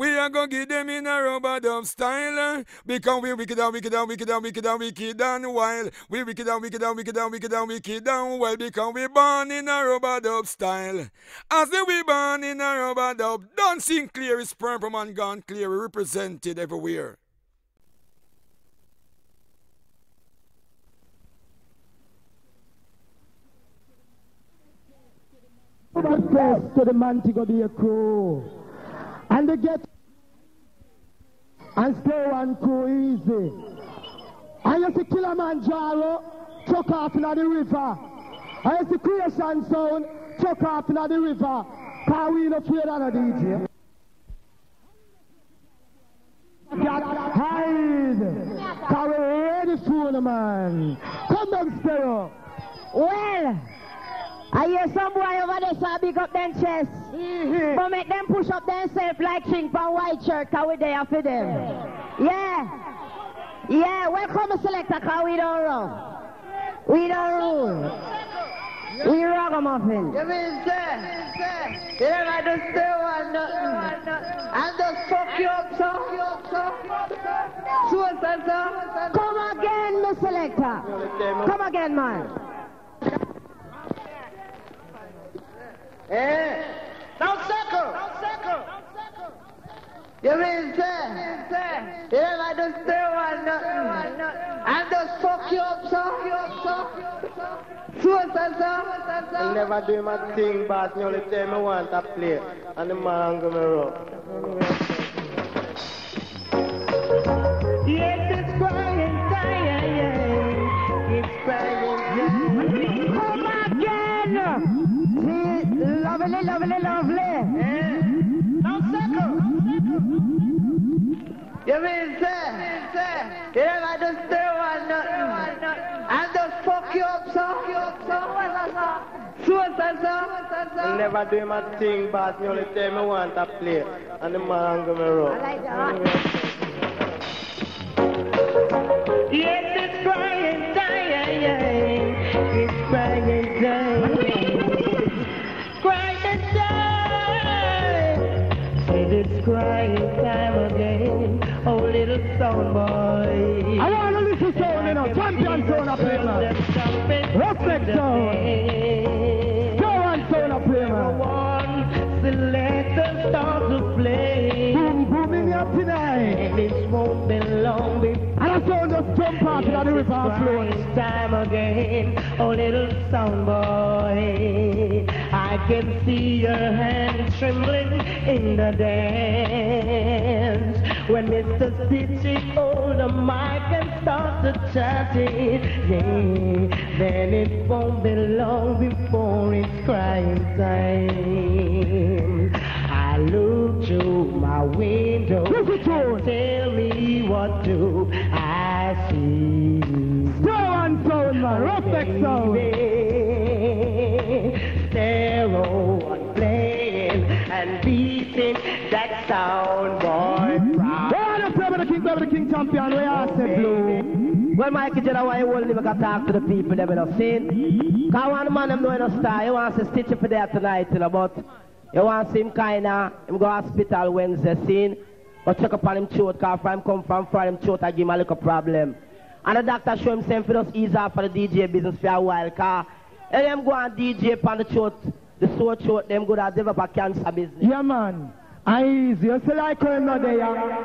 We are gonna give them in a rubber dub style. Because we wicked and wicked and wicked and wicked and wicked and wild. We wicked and wicked and wicked and wicked and wicked and wild. Because we born in a rubber dub style. As we born in a rubber dub. Don't sing clear is purple man gone clear. Represented everywhere. To the man to go be a crew. And they get and stay one crew easy. And you see Kilimanjaro chuck off in the river. And you see Creation Sound chuck off in the river. Cause we not afraid of the DJ. Got hide. Cause we ready for the man. Come down, Stereo. Well, I hear some boy over there so big up them chest. Mm-hmm. But make them push up themselves like king from white shirt cause we there for them. Yeah. Yeah, welcome selector cause we don't run. We don't rule. We ragamuffin. You mean say, you don't have to stay one nothing. And just fuck you up, so. So, so. Come again, Miss Selector. Come again, man. Eh? Don't circle. Don't circle. You mean say, you don't have to stay one nothing. And just fuck you up, so. So, so, so. I never do my thing, boss. You only tell me want to play. And the man go me rough. Yes, it's See, lovely, lovely, lovely. Don't circle. You mean say, say, you don't have to stay one nothing. And just fuck you up, so. So, so, so. I never do my thing, boss. You only tell me want to play. And the man go me rough. I like that. Yes, it's crying time. It's crying time. It's crying time again. Oh, little sound boy. I want to listen sound, you know. Champion sound up here, man. Respect sound. Go on sound up here, man. One selector start to play. Boom, boom in here tonight. And it won't be long before. And I sound just jump out in the river. It's time again, oh little sound boy. I can see your hand trembling in the dance. When Mr. Stitchie hold the mic and start to chant it, yeah, then it won't be long before it's crying time. I look through my window and tell me what do I see. Go on sound, man. Respect Stereo playing and beating that sound boy. On and play with the king, the king champion. We are say blue. Well, Mikey, you why you won't and talk to the people them in a scene? Cause one man know in a star, you want to stitch up there tonight, you know, but you want to see him kinda, him go hospital Wednesday scene, but check up on him throat, cause if him come from far, him throat, I give him a little problem. And the doctor show him saying for us ease off for the DJ business for a while, cause if them go and DJ upon the throat, the sore throat, them go to develop a cancer business. Yeah, man. I easy. You see like when not there,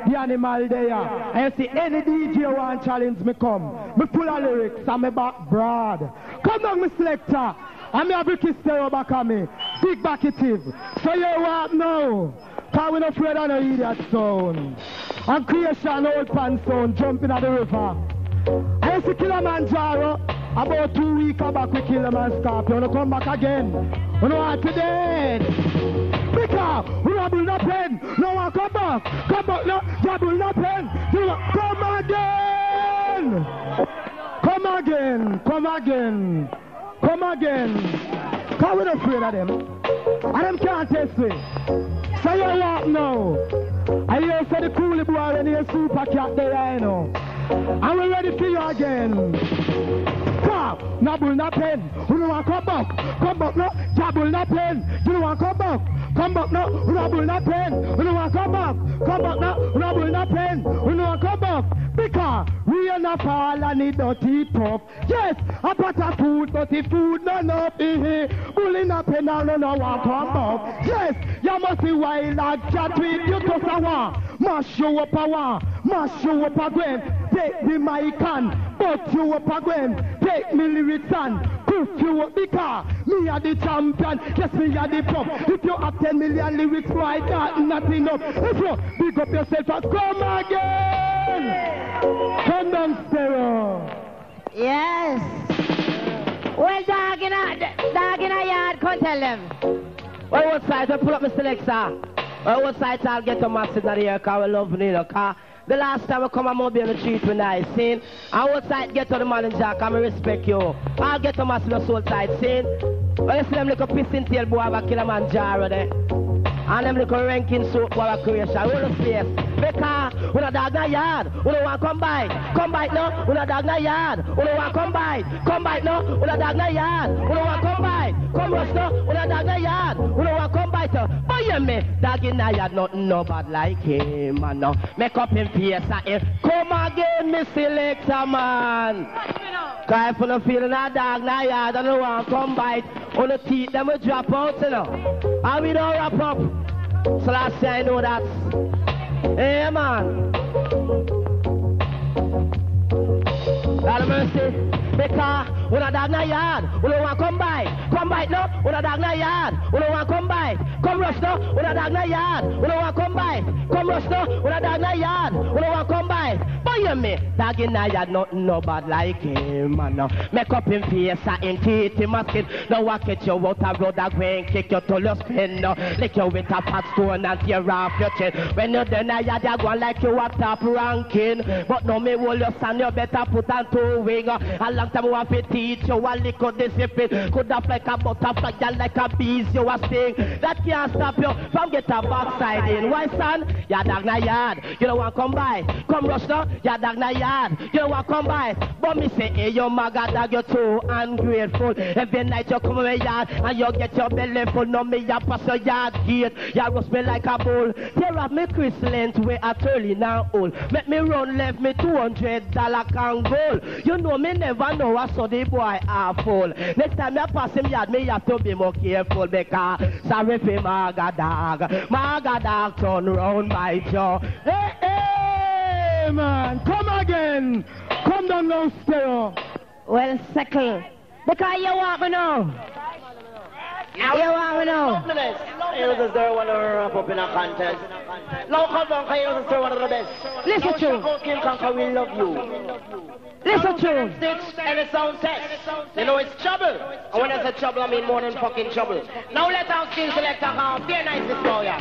the animal there. And you see any DJ want challenge me come. Me full of lyrics and me back broad. Come down, me selector. Me have Ricky Stereo back on me. Big back it is. So you what now? Cause we not afraid of no idiot sound. And creation old pan sound jumping at the river. You see Kilimanjaro. About two weeks back we kill them and stop. You wanna come back again? You know what to dead? Because we double no pen. No one come back. Come back no double no pen. You know, come again. Come again. Come again. Come again. Cause we not afraid of them. And them can't test me. So you walk now. I hear for the coolie boy and the Super Cat there, you know. And we ready for you again. Come Because Nabul na pen. You know want come back. Come back no. Jabul na pen. You know want come back. Come back now. Nabul na pen. You know want come back. Come back now. Nabul na pen. You know want come back. Because we not fall and it dirty tough. Yes, a pot of food, but the food not enough. Eh, Bullying up and down and no one come back. Yes, you must be wild like chat with you to someone. Mash you up a one, mash you up again. Take the mic and but you up again. Take me lyrics and proof you up because me are the champion. Yes, me are the pop. If you have 10 million lyrics, why that not enough? If you big up yourself and come again. Come down, Sarah. Yes. Well, dog in a, dog in a yard, come tell them. Well, what side? I pull up my selector. Well, what side I'll get a massive in the air, cause we love me, you cause the last time I come, I'm be on the street when I sing. And what side get to the man in Jack, I'm respect you. I'll get a massive soul side, sing. Well, you see them little pissing tail boy, I kill a man jar there. And them little ranking soap boy, I creation. Hold the space. Because when a dog na yard, when a want come by, come by no. When a dog na yard, when a want come by, come by no. When a dog na yard, when a want come by, come rush no. When a dog na yard, when a want come by. But you me, dog in na yard, nothing no bad like him, man. No. Make up him face at him. Come again, me selector man. Cause if you no feeling a dog yard, and you want come by, on the teeth them will drop out, you know. And we don't wrap up. So last year I know that. Hey man. God mercy. Because when a dog na yard, when you want come by, come by no. When a dog na yard, when you want come by, come rush no. When a dog na yard, when you want come by, come rush no. When a dog na yard, when you want come by. But you me, dog in na yard, nothing no bad like him, man. Make up him face, a him teeth, him a skin. No walk at you out a road, a grain, kick you to your spin. No. Lick you with a fat stone and tear off your chin. When you're done, na yard, you go like you a top ranking. But no me hold your son, you better put on two wing. Uh, a long time want to teach you a little discipline. Could have like a butterfly, you like a bees, you a sting. That can't stop you from get a backside in. Why, son? Ya dog na yard. You don't want come by. Come rush now. Ya dog na yard. You don't want come by. But me say, hey, your maga dog, you're too ungrateful. Every night you come in my yard and you get your belly full. No me, ya pass your yard gate. Ya roast me like a bull. Tear up me Chris length way at early now old. Make me run left me $200 can goal. You know me never know I saw the boy half full. Next time I pass him yard, me have to be more careful because sorry for Maga dog. Maga dog turn round my jaw. Hey, hey, man. Come again. Come down now, Stereo. Well, settle. Because you want me know. You want me know. Heroes is there one to wrap up in a contest. Now come down, Heroes is there one of the best. Listen to. Shako King we love you. Listen to. Sticks and it sound test. You know it's trouble. And when I say trouble, I mean more than fucking trouble. Now let our skin selector come. Be nice this boy, yeah.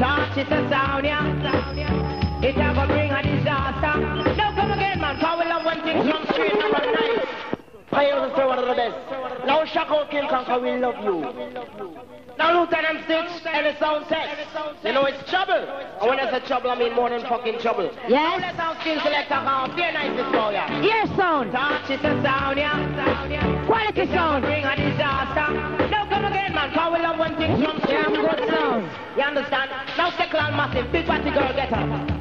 Touch it a sound, yeah. It go bring a disaster. Now come again, man. We love when things run straight and run nice. Is there one of the best. Now Shako King Conquer, we love you. Now Lieutenant Stitch and it sound test. You know it's trouble. And when I say trouble, I mean more than fucking trouble. Now Yes. let our skin selector come. Be nice this boy, yeah. Ear sound. Touch it a sound, yeah. Quality a sound. bring a disaster. Now come again, man. Cause we love when things run straight Damn and run good sound. You understand? Now Stickle Massive, big batty girl, get up.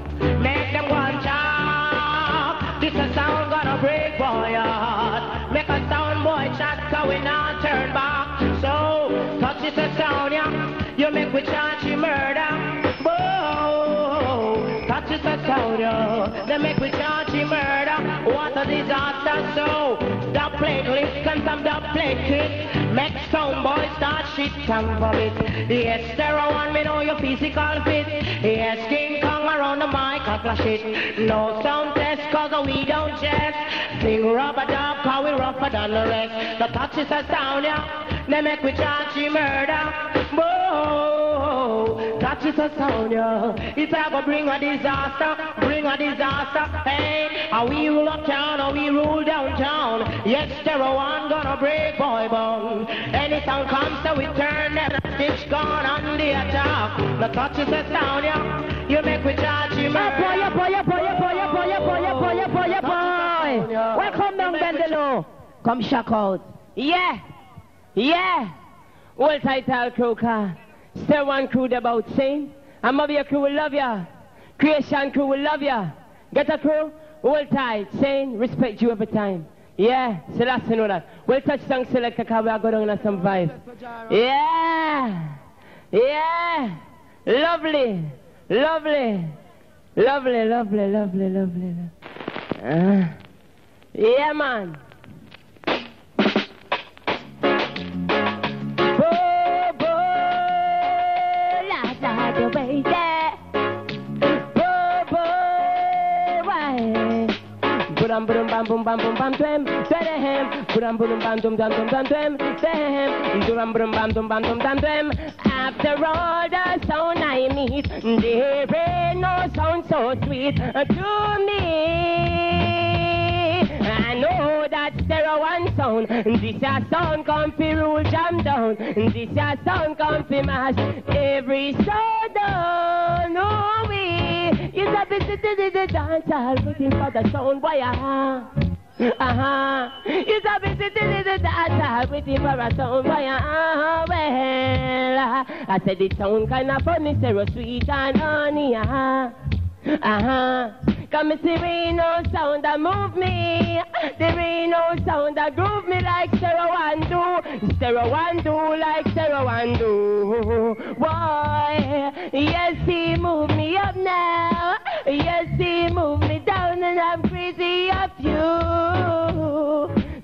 Disaster. So, the plate lift and some the plate kick. Make some boys start shit and vomit. Yes, there are one, me know your physical fit. Yes, King Kong around the mic, I flash it. No sound test, cause we don't jest. Sing rubber dub, cause we rougher than the rest. The touch is a sound, yeah. They make we charge you murder. Whoa, touch is a sound, yeah. It's go bring a disaster, bring a disaster. Hey, are we rule uptown, or we rule downtown? Yes, there are one gonna break boy bone. Any sound comes, so we turn them stitch gone on the attack. The touch is a sound, yeah. You make we charge you Oh, boy, oh, boy, oh, boy, oh, boy, oh, boy, oh, boy, oh, boy, oh, boy, oh, boy. Welcome down, Bendelo. Come shock out. Yeah. Yeah. Hold tight, all car. Stay one crew about sing. And Mavia crew will love ya. Creation crew will love ya. Get a crew? Hold tight. Saying respect you every time. Yeah, so that's you know that. We'll touch song select because we are going on some vibes. Yeah. Yeah. Lovely. Lovely. Lovely, lovely, lovely, lovely. Uh, yeah, man. Budam, budum, bam, bum, bam, bum, bam, twem, twem, budam, budum, bam, dum, dum, dum, dum, twem, twem, budam, budum, bam, dum, bam, dum, dum, twem. After all the sound I meet, there ain't no sound so sweet to me. I know that stereo one sound. This a sound come fi rule jam down. This a sound come fi mash every sound down. Oh we, you a visit to the dance hall looking for the sound boy. Uh-huh. Uh-huh. A the dance hall waiting for a sound boy. Uh-huh. Well, uh, I said it sound kinda funny, stereo sweet and honey. Uh-huh. Uh-huh. Come see me no sound that move me. There ain't no sound that groove me like stereo one do. Stereo one do like stereo one do. Boy, yes he move me up now. Yes he move me down and I'm crazy of you.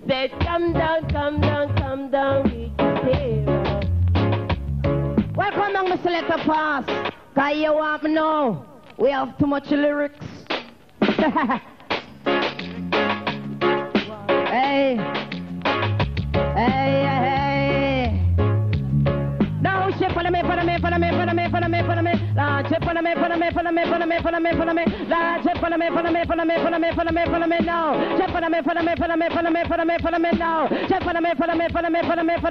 Said come down, come down, come down with hero. Welcome on the selector pass. You want me know. We have too much lyrics. Hey. Shit for the me, for the me, for the me, for the me, the me, the me. The me, the me, the me, me, the me, for the me. Now, me, me, me, me, for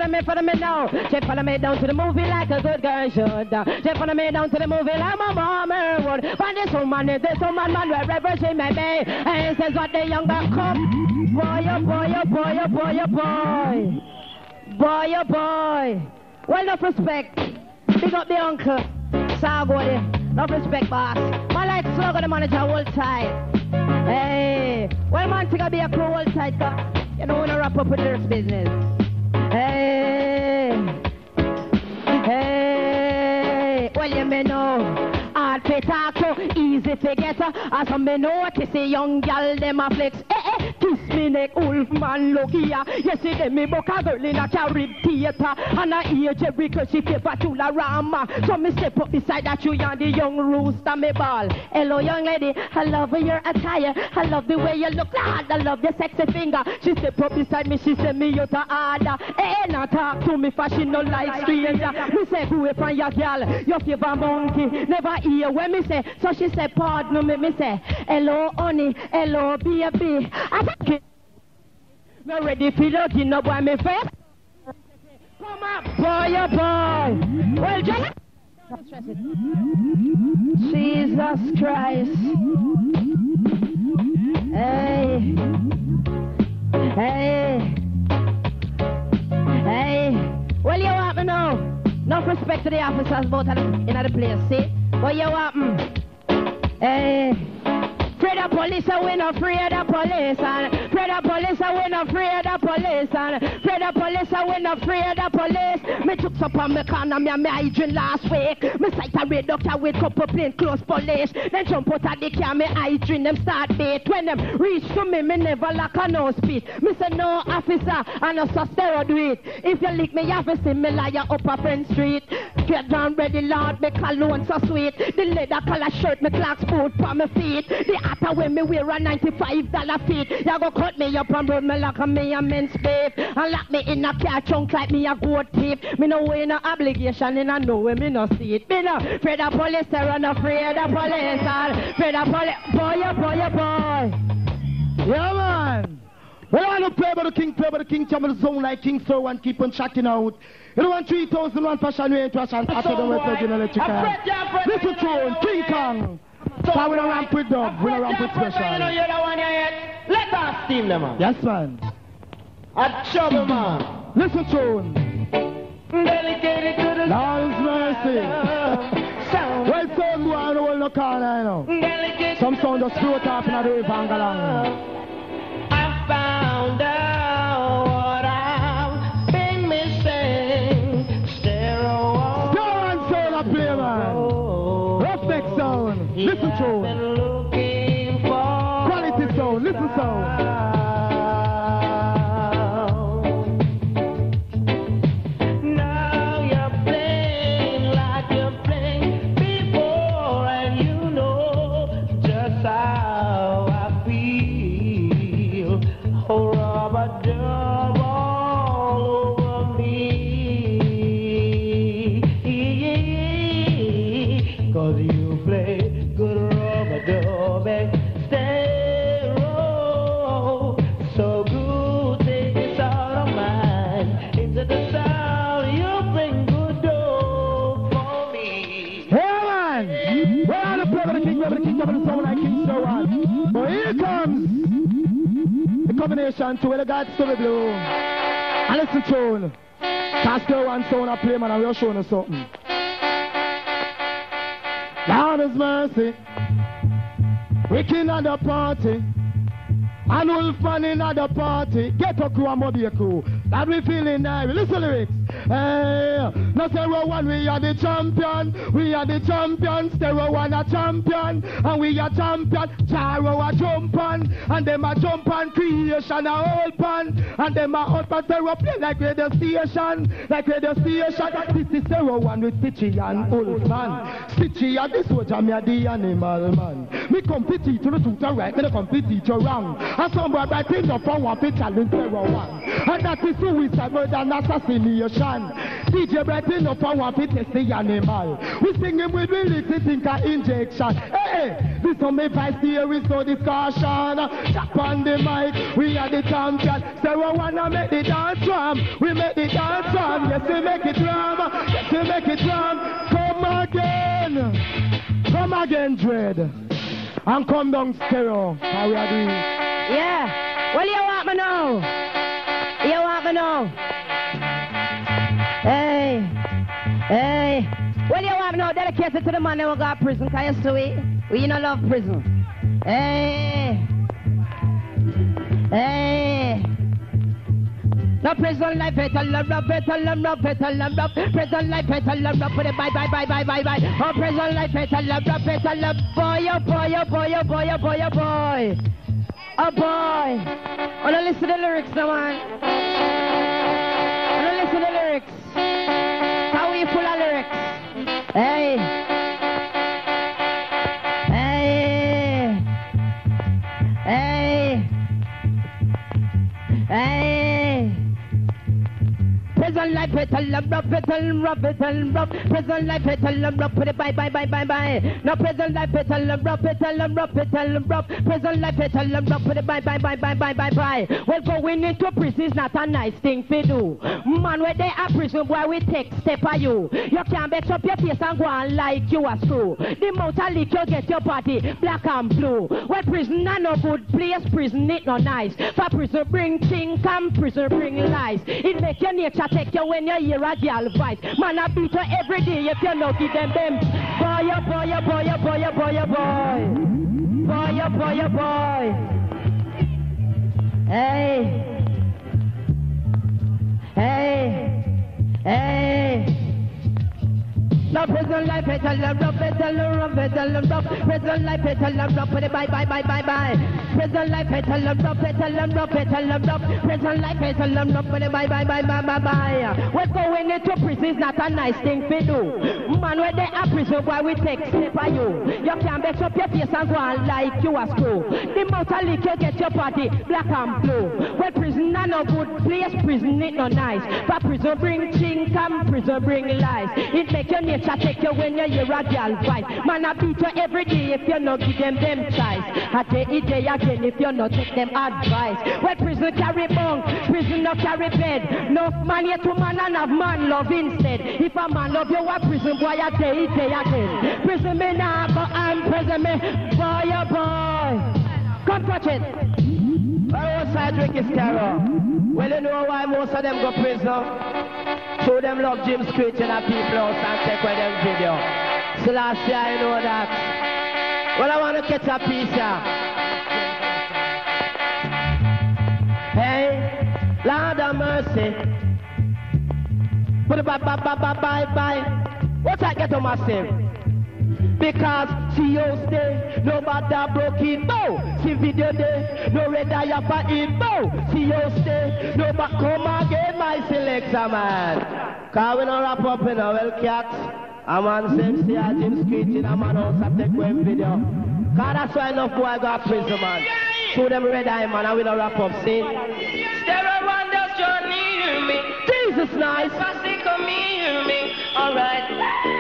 the me, for the me. Now, the me down to the movie like a good girl should. The me down to the movie like my mama would. But this woman is this woman, man, wherever she may be. And says what the young buck oh boy, oh boy, oh boy, oh boy. Boy, oh boy. Well, enough respect. Big up the uncle. Sago there. Enough respect, boss. My like slogan the manager hold tight. Hey. Well, man, think I be a crew hold tight, you know when I wrap up with this business. Hey. Hey. Well, you may know. Hard to talk to, easy to get her. As I may notice a young gal, them a flex. Eh, eh, kiss me neck, wolf man, look here. Yes, see them me book a girl in a carib theater. And I hear Jerry cause she favor to la rama. So me step up beside that you and the young rooster me ball. Hello, young lady, I love your attire. I love the way you look, Lord. I love your sexy finger. She step up beside me, she say me you to order. Eh, now talk to me, she no like stranger. Me say, who from your girl? Your favor monkey. Never hear when me say. So she said, pardon me, me say, hello, honey, hello, baby. I said, me ready for looking up by me face. Come up, boy, oh boy. Well, just. Jesus Christ. Hey. Hey. Hey. Well, you want me know? Enough respect to the officers both in other place, see? What you want me? Afraid of police, and we not afraid of police. And afraid of police, and we not afraid of police. And afraid of police, and we not afraid of police. Me took up on me corner, me and me hygiene last week. Me sight a red doctor with couple plain clothes police. Then jump out of the car, me hygiene them start bait. When them reach to me, me never lock a no spit. Me say no officer, and no so do it. If you lick me, you have to see me lie up a Friend Street. Get down ready, Lord, me cologne so sweet. The leather color shirt, me clocks boot for me feet. The after when me wear a ninety-five dollar feet, you go cut me up and run me like a me a men's beef, and lock me in a car trunk like me a goat thief. Me no way no obligation, and I know when me no see it. Me no afraid of police, or no afraid of police, afraid of police. Boy, oh boy, oh boy. Yeah, man. Well, I to play by the king, play by the king, jam the zone like King Sir one, keep on chatting out. You know, want 3001 fashion way to fashion after the West Virgin Electrical. Little tune, King Kong. So we don't ramp with dub, we don't ramp with special. Let us steam them, man. Yes, man. A trouble man. Listen tune. Dedicated to the Lord's mercy. Well, sound boy, I don't no corner, you know. Delicate Some sound just float up in the river and go along. I found out Listen to Been combination to the gods to the blue. And listen tune. Pastor One sound a play, man, and we're showing you something. Lord is mercy. Wicked at the party. And Wolfman in at the party. Get a crew and Moby crew. That we feeling now. Listen lyrics. Hey, no Stereo One, we are the champion. We are the champion. Stereo One a champion. And we are champion. Jaro a jump on. And them a jump on creation a hold on. And them a on Stereo play like radio station. Like radio station. This is Stereo One with Stitchie and Wolfman. Stitchie a the soldier, me a the animal man. Me compete to the suit right, me the compete to wrong. And some boy right in the phone want to challenge Stereo One. And that is suicide, murder and assassination. DJ in the phone want to test the animal. We sing him with lyrics, he think injection. Hey, hey, this on me vice, there is no discussion. Tap on the mic, we are the champion. Stereo One a make the dance drum. We make the dance drum. Yes, we make it drum. Yes, we make it drum. Come again. Come again, Dread. And come down stereo. How we are doing? Yeah. Well, you want me now? You want me now? Dedicated to the man who got prison. Can you see? We know love prison. Hey. Hey. No prison life, better love, love, better love, love, better love, love. Prison life, better love, love, put it bye, bye, bye, bye, bye, bye. Oh, prison life, better love, love, better love. Boy, oh boy, oh boy, oh boy, oh boy, oh boy. Oh boy. Oh, Wanna listen to the lyrics now, man? Wanna listen to the lyrics? How are you full of lyrics? Hey. Prison life, better love, love, better love, better love. Prison life, better love, love, put it bye, bye, bye, bye, bye. No prison life, better love, love, better love, better love, love. Prison life, better love, love, put it bye, bye, bye, bye, bye, bye, bye. Well, going into prison is not a nice thing to do. Man, where they are prison, boy, we take step of you. You can't bet up your face and go on like you a screw. The amount of you get your body black and blue. Well, prison not no good place, prison it no nice. For prison bring things, come prison bring lies. It make your nature take you when you hear a girl voice. Man, I beat you every day if you no give them them. Boy, oh boy, oh boy, oh boy, oh boy, oh boy. Boy, oh boy, oh boy. Hey. Hey. Hey. No prison life, better love, love, better love, better love, love. Prison life, better love, love, put it bye, bye, bye, bye, bye. Prison life, better love, love, better love, love, better love, love. Prison life, better love, love, put it bye, bye, bye, bye, bye, bye. We're going into prison is not a nice thing to do. Man, when they are prison, boy, we take step of you. You can't bet up your face and go on like you a screw. The amount of lick you get your body black and blue. Well, prison not no good place, prison it no nice. But prison bring chink and prison bring lies. It make your nature take you when you hear a girl voice. Man, I beat you every day if you not give them them choice. I take it day again if you not take them advice. Well, prison carry bunk, prison no carry bed. No man yet to man and have man love instead. If a man love you, a prison boy, I take it day again. Prison me now, but I'm prison me, boy, oh boy. Come touch it. Right, Ricky Scarrow. Well, you know why most of them go prison? So them love Jim Screech and people house and take away them video. So last year I know that. Well, I want to catch a piece here. Hey, Lord of mercy. But bye bye bye bye bye bye. What's that get on my sim? Because she used day, no matter broke it, no. She video day, no red eye for it, no. She used day, no but come again, my selector man. Cause we no wrap up in a well cat. A man says, see a Jim screeching, a man also take one video. Cause that's why enough boy got prison, man. Show them red eye, man, and we no wrap up, see? There wonders journey me. Jesus nice. Fussy come hear me. Alright.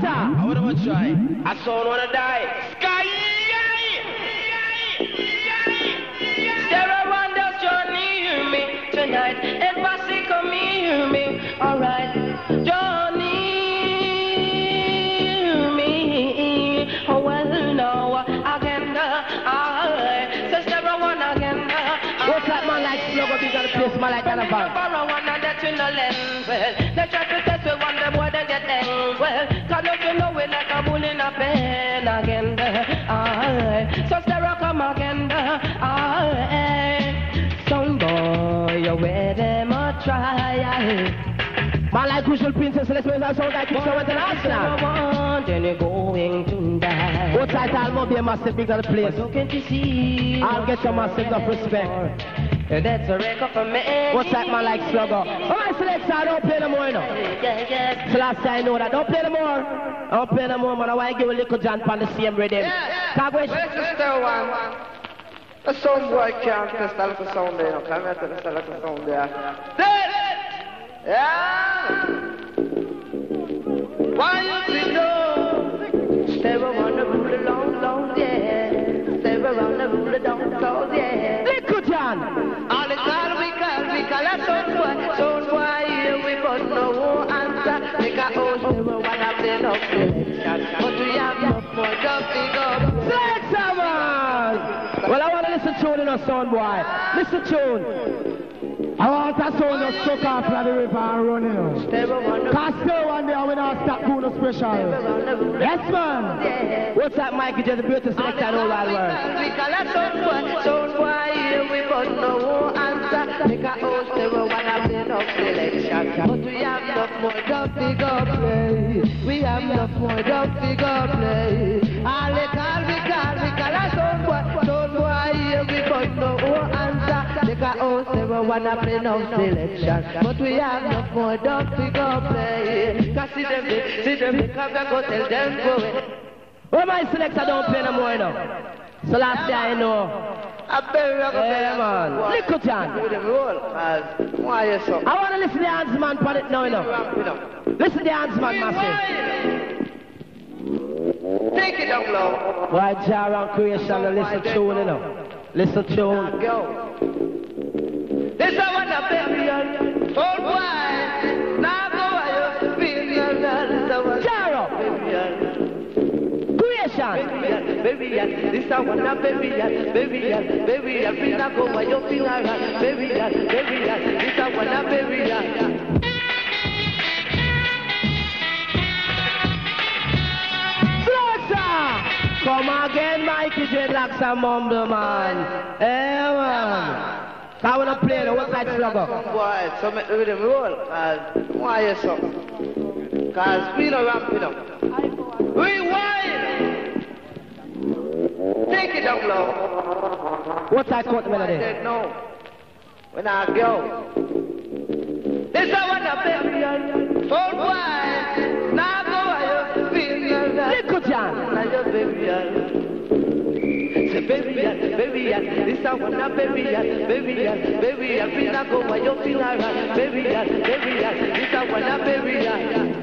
Selector. I would have try. I saw wanna die. So Sarah come again. Aye. Some boy you wear them a try. Man like Crucial Princess, let's make that sound like it's so international. Then you're going to die. What's that album? Be a massive big to the place. So can't you see? I'll get your massive enough respect. That's a record for me. What's that man like Slugger? Alright, selector, don't play no more, you know. Yeah, yeah. So last time I know that. Don't play no more. Don't play no more, man. I want to give a little John on the same rhythm. Cagwish. Let's just do one. A sound boy can't test a little sound there, you know. Come here to test a little sound there. This! Yeah! One, two, two. Stay around But we have no big up. Selector, man. Well, I want to listen to it in a sound, boy. Listen to it. I want that sound to suck off like the river and run, around Cause still one day we don't stop doing special. Yes, man. What's that, Mikey? Just the beautiful selector and all that word. We call a sound boy, sound boy, we but no answer. Make a host, never one of them no selection. But we have more up play. Have enough more dub big up play. All the call we call, we call a sound boy, sound boy, here we but no answer. Make a host, never one of them no selection. But we have more dub big up play. Cause see them, see them, come go tell them go. Well, my selector don't play no more, you last year I know. I bet we are going Yeah, man. Little John. With them roll, cause why you so? I want to listen to the hands man put it now, you know. You. Listen to the hands man, massive. Take it down low. Why Jaron creation and listen tune, you know. Listen tune. Go. This I want a baby. Old boy. Creation. Baby, this I want a baby, yeah, baby, yeah, baby, yeah, bring that go where you feel alright, baby, baby, this I want a baby, yeah. Come again, Mikey Dreadlocks and Mumble, man. Yeah, man. I want to play the what's that slugger? Boy, so make with them roll, cause why you so? Cause we don't ramp it up. Rewind! Take it down low. What's that cut melody? said no. When I go. This I want a baby. Old boy. Now go I feel your love. Little John. Now your baby. Say baby, baby, this I want a baby, baby, baby, feel like go where you feel alright, baby, baby, this I want a baby,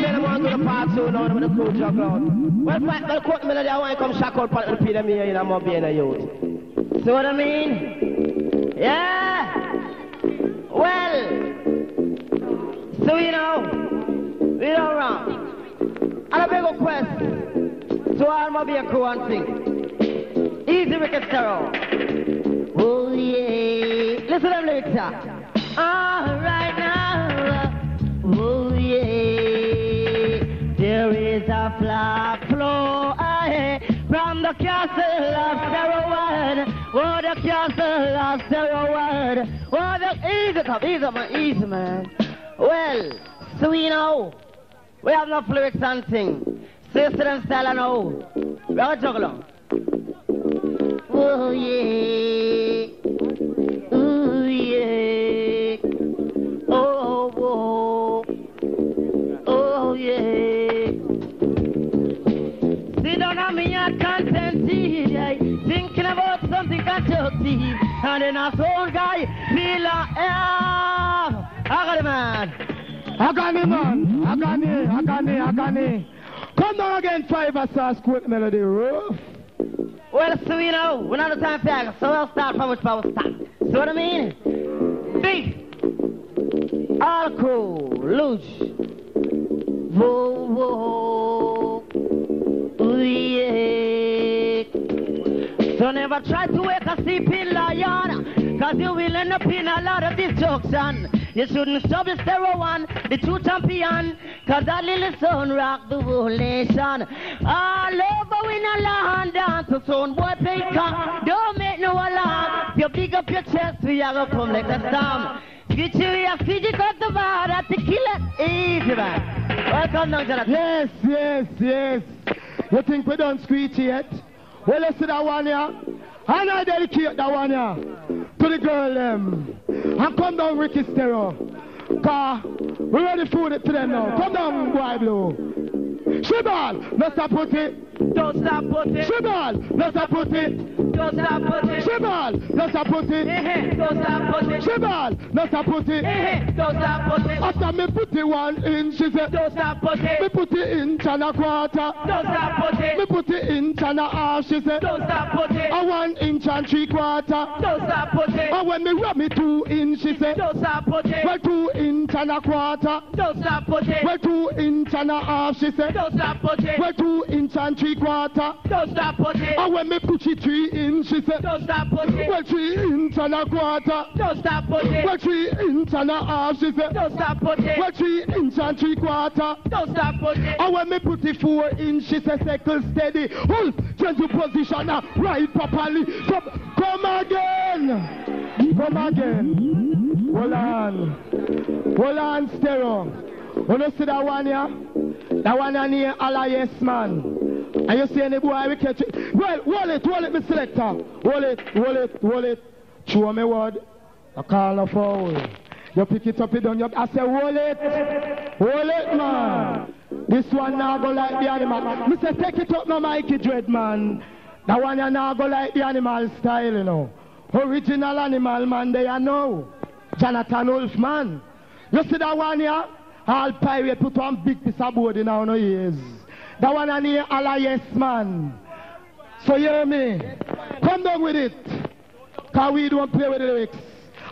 don't want to the part two now with the crew jug out. Well, fight, well, quote melody, I want to come shack out part of the Peter me in a mob a youth. See what I mean? Yeah. Well, so you know, we don't wrong. And a big request to all my be a crew and sing. Easy Wicked Stereo. Oh yeah. Listen to them lyrics, sir. All is a flock flow ahead from the castle of Stereo Oh, the castle of Stereo Oh, the easy come, easy man, easy man. Well, so you know, we have no lyrics and sing. Sister and style and know. We have a. Oh yeah. Soul guy feel like, yeah. I got it, man. Agani man, Agani, Agani, Agani. Come down again, five stars, quick melody, roof. Well, so you know, we're not the time tag, so I'll start from which power start. See what I mean? Big. All cool. Luge. Whoa, whoa. So never try to wake a sleeping lion, cause you will end up in a lot of destruction. You shouldn't stop the stereo one, the true champion, cause that little son rock the whole nation. All over in a land dance, so son boy play come, don't make no alarm. You big up your chest, we are gonna come like a storm. Get you your got the the killer, easy man. Welcome the Yes, yes, yes. You think we don't screech yet? Well, let's see that one here. And I dedicate that one here to the girl them. And come down, Ricky Stereo. Car, we ready for it to them now. Come down, boy blue. Shibal, let's stop put it. Don't stop putting, Shibal, let's stop put it. don't stop putting, Shibal, let's stop put it. eh, don't stop putting, Shibal, let's stop put it. eh, don't stop putting, After me put it one inch, she said. don't stop putting, Me put it inch and a quarter. don't stop putting, Me put it inch and a half, she said. don't stop putting, A one inch and three quarter. don't stop putting, And when me rub me two inch, she said. don't stop putting, Well, two inch and a quarter. don't stop putting, Well, two inch and a half, she said. don't stop putting, Well, two inch and three quarter. don't stop putting, And when me put it three inch, she eh, said. don't stop putting, Well, three inch and a quarter. don't stop putting, Well, three inch and a half, she said. don't stop putting, Well, three inch and three quarter. don't stop putting, And when me put it four inch, she said, circle steady. Hold, change your position now, right properly. Come, come again. Come again. Hold on. Hold on, stereo. When you see that one here, that one here near Allah, yes, man. And you see any boy, we catch it. Well, hold it, hold it, me selector. Hold it, hold it, hold it. Show me word. I call no forward. You pick it up, you done. You, I say, hold it. Hold it, man. This one now go like the animal. Say, take it up now, Mikey Dread, man. That one you now go like the animal style, you know. Original animal, man, they are know. Jonathan Wolf, man. You see that one here? All pirate put one big piece of board in our no ears. That one on here, Allah, yes, man. So you hear me? Come down with it. Cause we don't play with the lyrics.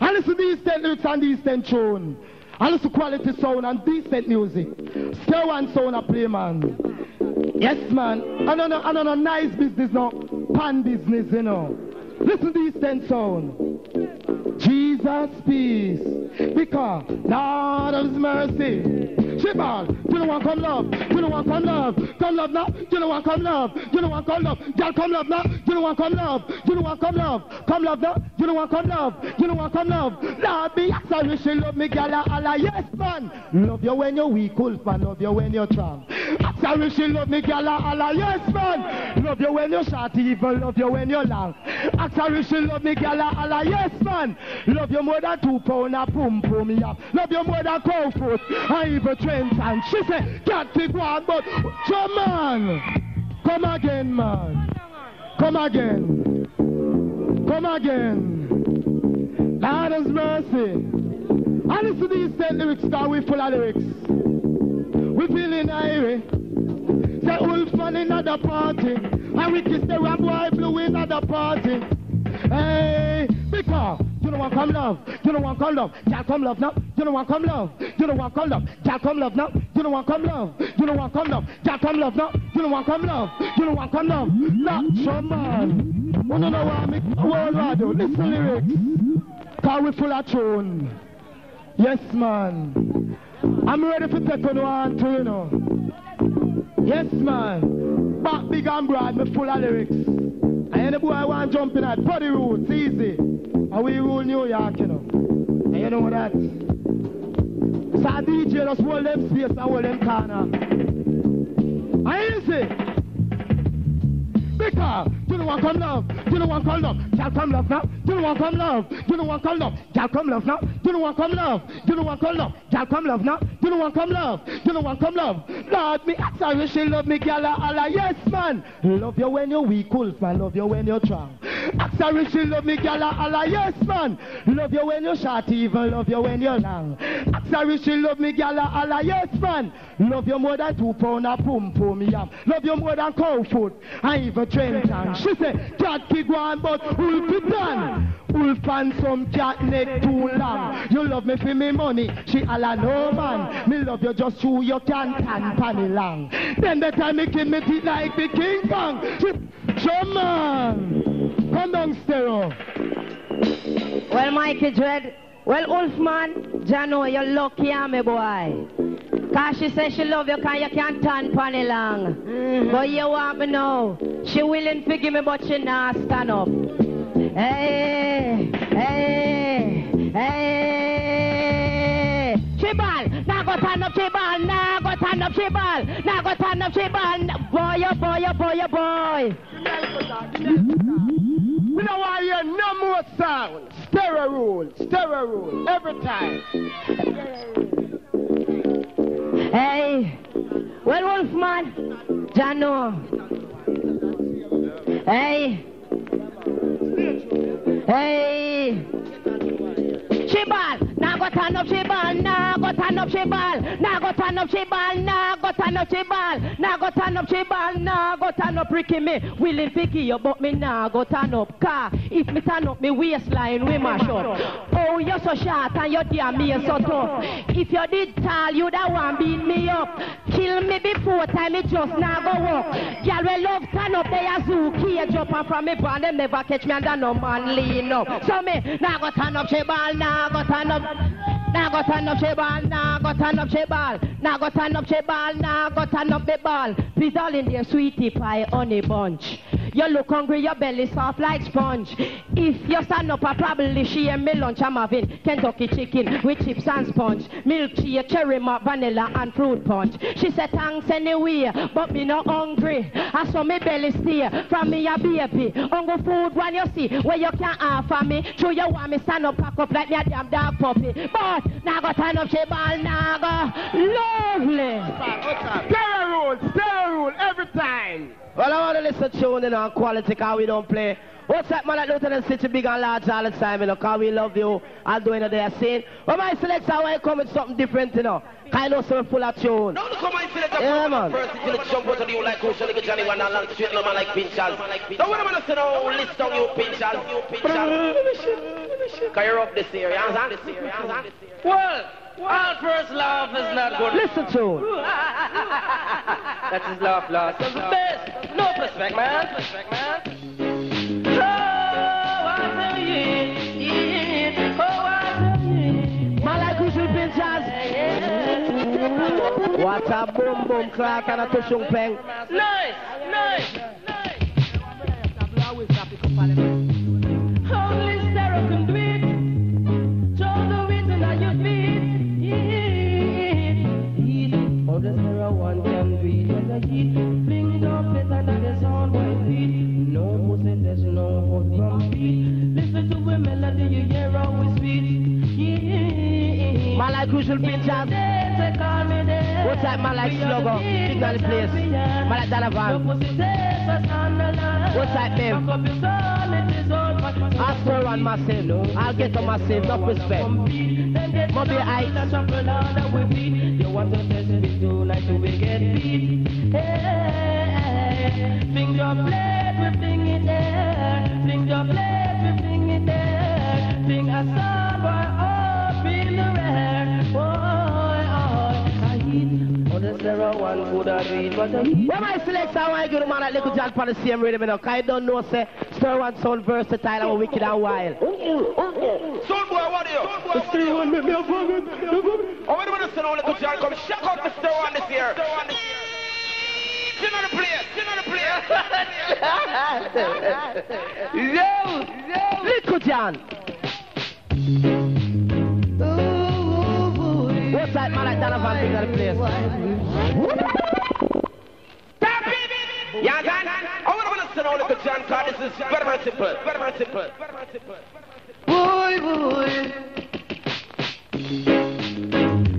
And listen to these 10 lyrics and these 10 tune. And listen to quality sound and decent music. Still one sound a play, man. Yes, man. I know, I don't know, nice business, no. Pan business, you know. Listen to these 10 sound. Jesus peace. Because Lord of mercy. Shibal, you know what come love. You know what come love. Come love now. You know what come love. You know what come love. Girl come love now. You know what come love. You know what come love. Come love now. You know what come love. You know what come love. Lord be sorry she love me girl Allah. Yes man. Love you when you're weak, wolf man. Love you when you're strong. Sorry she love me girl Allah. Yes man. Love you when you're short evil. Love you when you're long. Sorry she love me girl Allah. Yes man. Love you more than two pound a pum pum yeah. Love you more than cow foot. And even Trent and she said, got to go on, but come on. Come again, man. Come again. Come again. Lord has mercy. I listen to these ten lyrics that we full of lyrics. We feeling irie. Say Wolfman in another party. And we kiss the ram boy blue in another party. Hey, because you know what come love, you know what come love, y'all come love now, you know what come love, you know what come love, y'all come love now, you know what come love, you know what come love, y'all come love now, you know what come love, you know what come love, not some man. You don't know what me world radio, listen lyrics, cause we full of tune. Yes man. I'm ready for on one too, you know. Yes man. Back big and broad, me full of lyrics. Any boy want jumping at body roots, easy. And we rule New York, you know. And you know that. So DJ just hold them space and hold them corner. And easy. Because you know what come love, you know what come love, y'all come love now, you know what come love, you know what come love, y'all come love now, you know what come love, you know what come love, y'all come love now, you know what come love, you know what come love. Lord, me ask her if she love me, gala, Allah, yes man. Love you when you're weak, wolf man, love you when you're strong. Ask her if she love me, gala, Allah, yes man. Love you when you're short, even love you when you're long. Ask her if she love me, gala, Allah, yes man. Love you more than two pound of pum pum yam. Love you more than cow food, and even train time. She said, cat keep one, but wolf it done. Wolf and some cat neck too long. You love me for me money, she alla no man. Me love you just through your can can panny long. Then the time me kill me teeth like the King Kong. She, show man, come down stereo. Well, Mikey Dread, well, Wolfman, Jano, you're lucky, ah, me boy. Cause she says she love you cause you can't turn panny long. But you want me know, she willing to give me but she not stand up. Hey, hey. Chibal, now go turn up Chibal, now go turn up Chibal, now go turn up Chibal. Boy, oh boy, oh boy, oh boy. We don't want hear no more sound. Stereo rule, stereo rule, every time. Hey, well, Wolfman, Jano. Hey, hey. Chibal, now go turn up Chibal, now go turn up Chibal, now go turn up Chibal, now go turn up Chibal, now go turn up Chibal, now go turn up Ricky me. Willing picky you, but me now go turn up car. If me turn up me waistline, we mash up. Oh, you're so short and your dear me so tough. If you did tall, you that one beat me up. Kill me before time, me just now go walk. Girl, we love turn up, they a zoo cage up and from me brand, them never catch me under no man lean up. So me, now go turn up Chibal, now go turn up. Thank you. Now go turn up Chibal, now go turn up Chibal, now go turn up Chibal, now go turn up the ball. Please all in there, sweetie pie, honey bunch. You look hungry, your belly soft like sponge. If you stand up, I probably share me lunch. I'm having Kentucky chicken with chips and sponge, milk tea, cherry malt, vanilla and fruit punch. She said thanks anyway, but me not hungry. I saw me belly steer from me a baby. Hungry food when you see where you can't offer me. True, you want me stand up, pack up like me a damn dog puppy. But now go turn up she ball, now go lovely. Stereo rule, stereo rule, every time. Well, I want to listen to tune in on quality because we don't play. What's that man at Lieutenant City big and large all the time, you know, because we love you. I'll do it there scene. But my selector, I come with something different, you know. Kind of so full of tune. Now look how my selector Yeah, man. first. You jump out of you like who? So look at Johnny one and long straight no man like Pinchers. So what am I gonna say now? List down you Pinchers, you Pinchers. Cause you're up this year. This year, you understand? Well, all first love is not good. Listen to That's his laugh, last. That's the best. No respect, man. Respect, man. Oh, I tell you, oh, I tell you. Man like Crucial Pinchers. What a boom boom crack and a tushung peng. Nice, nice, nice. Only Crucial Pinchers. They call me there. What's that man like Slugger? Signal the place. Man like Donovan. What's that name? Ask for one massive. I'll get a massive, no respect. Moby Ice. You want to test me tonight, you get beat. Hey, fling your blade, we fling it there. Fling your blade, we fling it there. Fling a star heat. Oh, the could have been, but I heat. When my selector, I want to give the man that little John for the same rhythm, you know, 'cause I don't know, say, Stir One sound versatile and wicked and wild. Soul boy, what are you? The three one, me, me, me, me, me, me. Oh, wait a minute, son, little John, come shock out Mr. One this year. You know the place, you know the place. Yo, yo. Little John. What's that man like Donovan Big of the place? Stop it! Yeah, John. I want to listen to little John, cause this is very, very simple. Very, very simple. Very, very simple. Boy, boy.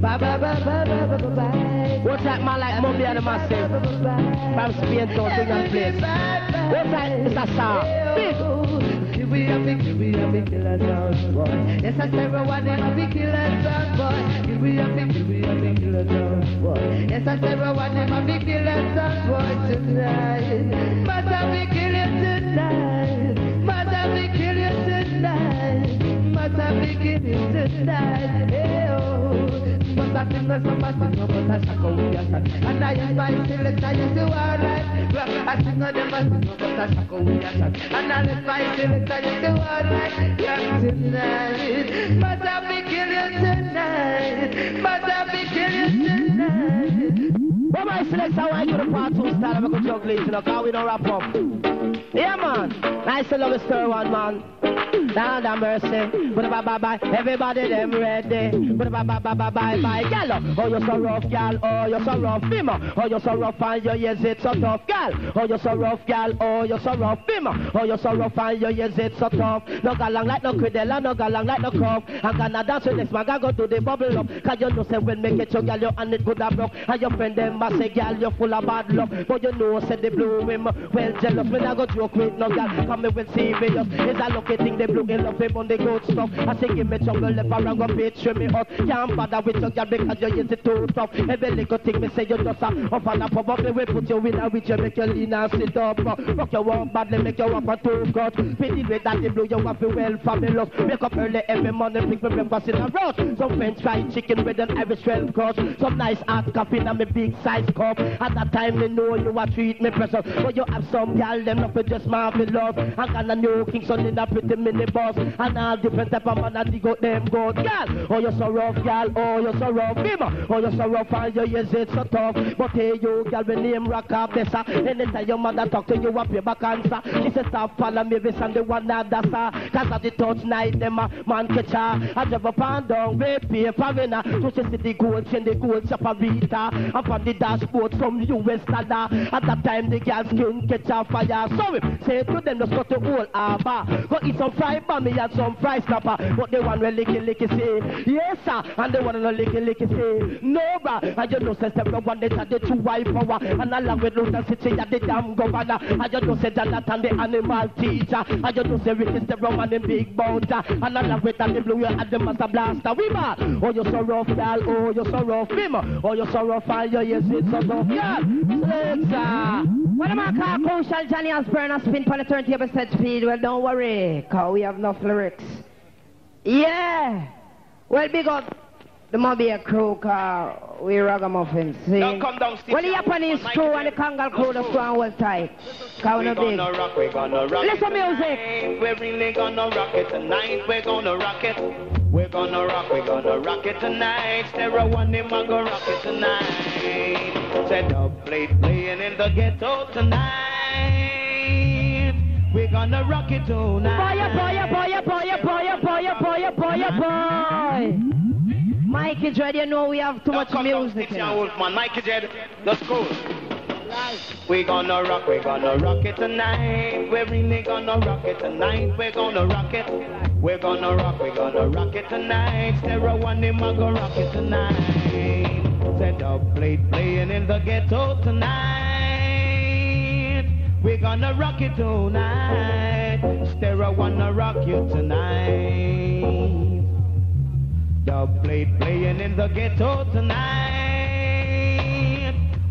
Bye, bye, bye, bye, bye, bye, bye, bye. What's that man like Mummy and the Massive? From Spain to Big and place. What's that Mr. Star? Big. We have big, we have big killer sound boy. Yes, I say we want them big killer sound boy. We have big, we have big killer sound boy. Yes, I say we want them big killer sound boy tonight. Mother, we kill you tonight. Mother, we kill you tonight. Mother, we kill you tonight. But I think there's bad thing about a shaka we are shot. And I am by selector, you see alright. I think of them thing about a shaka we are shot. And I am by selector, you see alright. Yeah, tonight. Mother, we kill you tonight. Mother, we kill you tonight. When my I want to the part two style, I'm going to juggle it, you know, we don't wrap up. Yeah, man. Nice to love the Stir One, man. Down the mercy. But bye bye bye. Everybody them ready. But bye bye bye bye bye bye. Gal, oh you're so rough, gal. Oh you're so rough, bimmer. Oh you're so rough and your yes it's so tough, gal. Oh you're so rough, gal. Oh you're so rough, bimmer. Oh you're so rough and your yes it's so tough. No galang like no credella, no galang like no cup. I'm gonna dance with this man, go to the bubble up. Cause you know say when me get your gal, your hand it good and broke. And your friend them must say gal, you're full of bad luck. But you know say they blew him well jealous. When I go joke with no gal, come me with serious. It's a lucky thing they blew in love him on the good stuff. I say give me jungle if I go picture me up. Can't bother with your girl because you use it too tough. Every little thing me say you just a up up above me. We put you in a you make you lean and sit up. Rock your one badly make you up and two cut. Pity with that they blow you up well fabulous. Wake up early every morning pick me breakfast in a roast. Some French fried chicken with an Irish shell cut. Some nice hot coffee in a me big size cup. At that time me know you a treat me pressure. But you have some gal them up with just marvelous. I got a new Kingston in a pretty mini bus. And all different type of man that dig out them good gal. Oh you're so rough gal, oh you're so rough him. Oh you're so rough and you use it so tough. But hey you gal we name rock up this Anytime your mother talk to you up your back answer. She says stop follow me this and the one that that's her. Cause of the touch night them a man catch her. I drive up and down we pay for winner. So she see the gold chain the gold chaparita. And from the dashboard from US dollar. At that time the gal skin catch a fire. So we say to them just go to old harbor. Go eat some fried bammy and some fried snapper. But the one will licky licky say, yes sir. And the one will licky licky say, no bruh. And you know say several one that the two wife power. And along with Luther City at the damn governor. And you know say Jonathan the animal teacher. And you know say Ricky the Roman the big bouncer. And along with the blue at the master blaster. We bad. Oh you so rough gal. Oh you so rough him. Oh you so rough and you yes it's so rough gal. Sir. What am I call Crucial Johnny Osborne a spin for the turntable set speed? Well, don't worry, cause we have enough lyrics. Yeah. Well, big up the Mobile crew, cause we ragamuffins. See? Now come down, Steve. Well, the Japanese crew and the Kangal crew, the strong was tight. Cause we big. gonna rock, we're gonna rock Listen music. We're really gonna rock it tonight. We're gonna rock it. We're gonna rock, we're gonna rock it tonight. Stereo one, him a go rock it tonight. Set up plate playing in the ghetto tonight. We're gonna rock it Boy, tonight. boy, boy, boy, boy, boy, boy, boy, boy. Mike is ready, you know we have too much music. Stitch and here. Wolfman, Mikey Jed, let's go. We're gonna rock, we're gonna rock it tonight. We're really gonna rock it tonight. We're gonna rock it. We're gonna rock, we're gonna rock it tonight. Stereo one, him a go rock it tonight. Set up plate playing in the ghetto tonight. We're gonna rock it tonight. Stereo wanna rock you tonight. The blade playing in the ghetto tonight.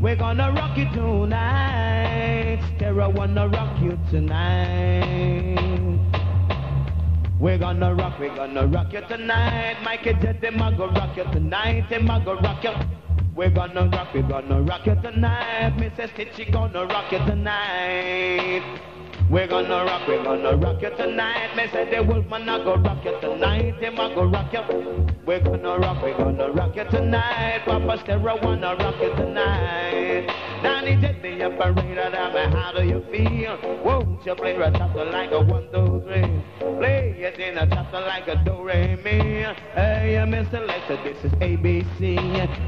We're gonna rock you tonight. Stereo wanna rock you tonight. We're gonna rock, we're gonna rock you tonight. Michael Jet, them a go rock you tonight. Them a go rock you. We're gonna rock, we're gonna rock you tonight. Mrs. Stitchie gonna rock you tonight. We're gonna rock, we're gonna rock you tonight. Me say the Wolfman a go rock you tonight. Them a go rock you. We're gonna rock, we're gonna rock you tonight. Papa Stereo wanna rock you tonight. Danny Jet, the operator, tell me how do you feel? Won't you play a chapter like a one, two, three? Play it in a chapter like a do, re, mi. Hey, Mr. Lester, this is ABC.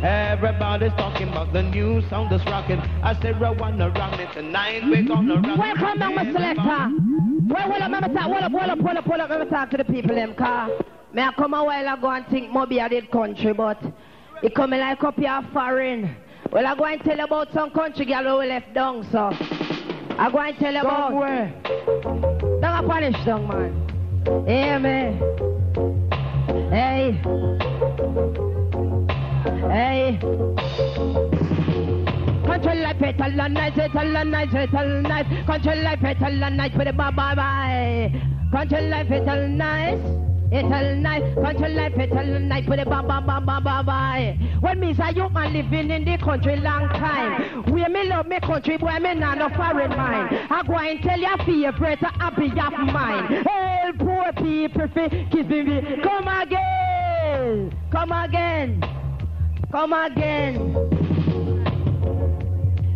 Everybody's talking about the new sound that's rocking. I said, I wanna rock it tonight. We're gonna rock Welcome now, my selector. Well, well, I'm talk, well, up, well, up, well, up, well, up, me talk to the people, them, car. May I come a while ago and think maybe I did country, but it coming like up here foreign. Well, I go and tell you about some country girl who left down, so. I go and tell you about. Somewhere. Don't a punish down, man. Hear me? Hey. Hey. Control like petal eh, and night, eh, petal and night, eh, petal and night. Control like petal and night with the bye bye bye. Control like petal night. Petal night, control like petal night with the bye bye bye bye bye bye. When me say you man living in the country long time. We me love me country, boy me not no foreign mind. I go and tell your favorite happy of mine. Hey, poor people, fi kiss me, come again, come again, come again.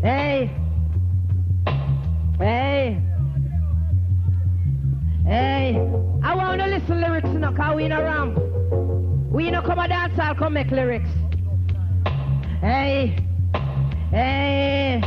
Hey. Hey. Hey. I want to listen lyrics now, cause we in a ramp. We no come a dance, I'll come make lyrics. Hey. Hey.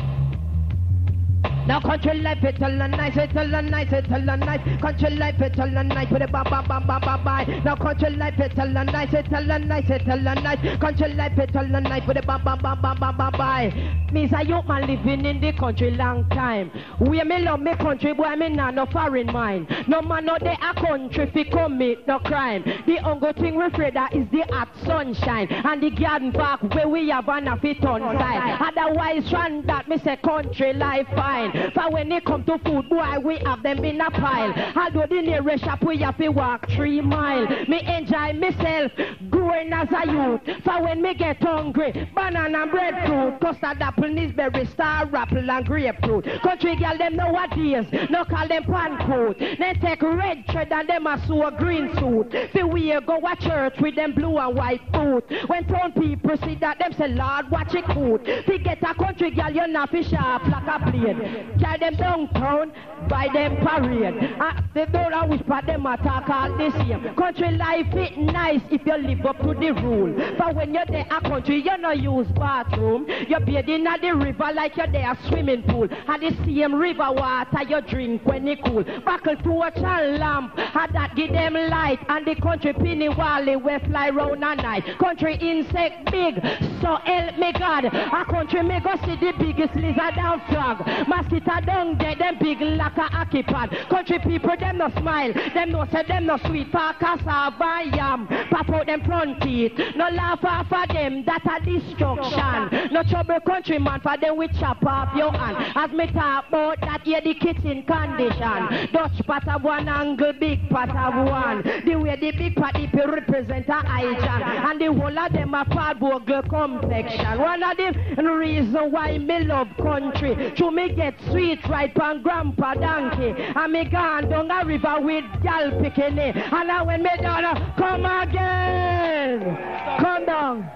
Now control life it all the night, it all the night, it all night. Control life it all night with a ba ba ba ba ba ba. Now control life it all the night, it all the night, it all night. Control life it all night with a ba ba ba ba ba ba ba. Means a youth man living in the country long time. We me love me country, boy me nah no foreign mind. No man no they a country fi commit no crime. The only thing we afraid is the hot sunshine and the garden park where we have an a fit on side. Otherwise, run that me say country life fine. For when it come to food, boy, we have them in a pile. Although the nearest shop we have to walk three mile. Me enjoy myself growing as a youth. For when me get hungry, banana and breadfruit, custard apple, nisberry, star apple and grapefruit. Country girl them nowadays, no call them pancoat. Then take red thread and them a sew green suit. See we go a church with them blue and white boot. When town people see that, them say, Lord, watch it coot. Fi get a country girl, you're not fi sharp like a blade. Carry them downtown, by them parade. Uh, they don't always but them attack all the same. Country life it nice if you live up to the rule. But when you're there a country, you no use bathroom. You're bathing at the river like you're there a swimming pool. At the same river water you drink when it cool. Buckle to a lamp, and that give them light. And the country penny wally we fly round at night. Country insect big, so help me God. A country me go see the biggest lizard and frog. Mosquito down there, them big like a hockey pad. Country people, them no smile. Them no say them no sweet. For cassava yam. Pop out them front teeth. No laugh off of them, that a destruction. No trouble countryman for them we chop off your hand. As me talk about that here the kitchen condition. Dutch pot of one angle, big pot of one. The way the big pot it represent a hygiene. And the whole of them a cardboard girl complexion. One of the reason why me love country. To me get sweet right from grandpa donkey. And me gone down a river with gal picking it. And now when me done, uh, come again. Come down.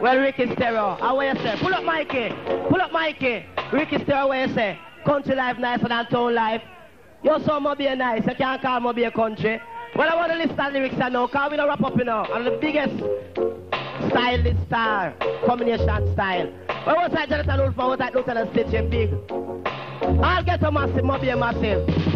Well, Ricky Stereo, how you say? Pull up Mikey. Pull up Mikey. Ricky Stereo, what you say? Country life nicer than town life. Your son must be nice. You can't call me be a country. Well, I want to listen to lyrics I know. Cause we don't wrap up, you know. And the biggest stylist star, combination style. Well, what's that Jonathan Wolfman? What's that Lieutenant Stitch? Big. I'll get a massive, a massive.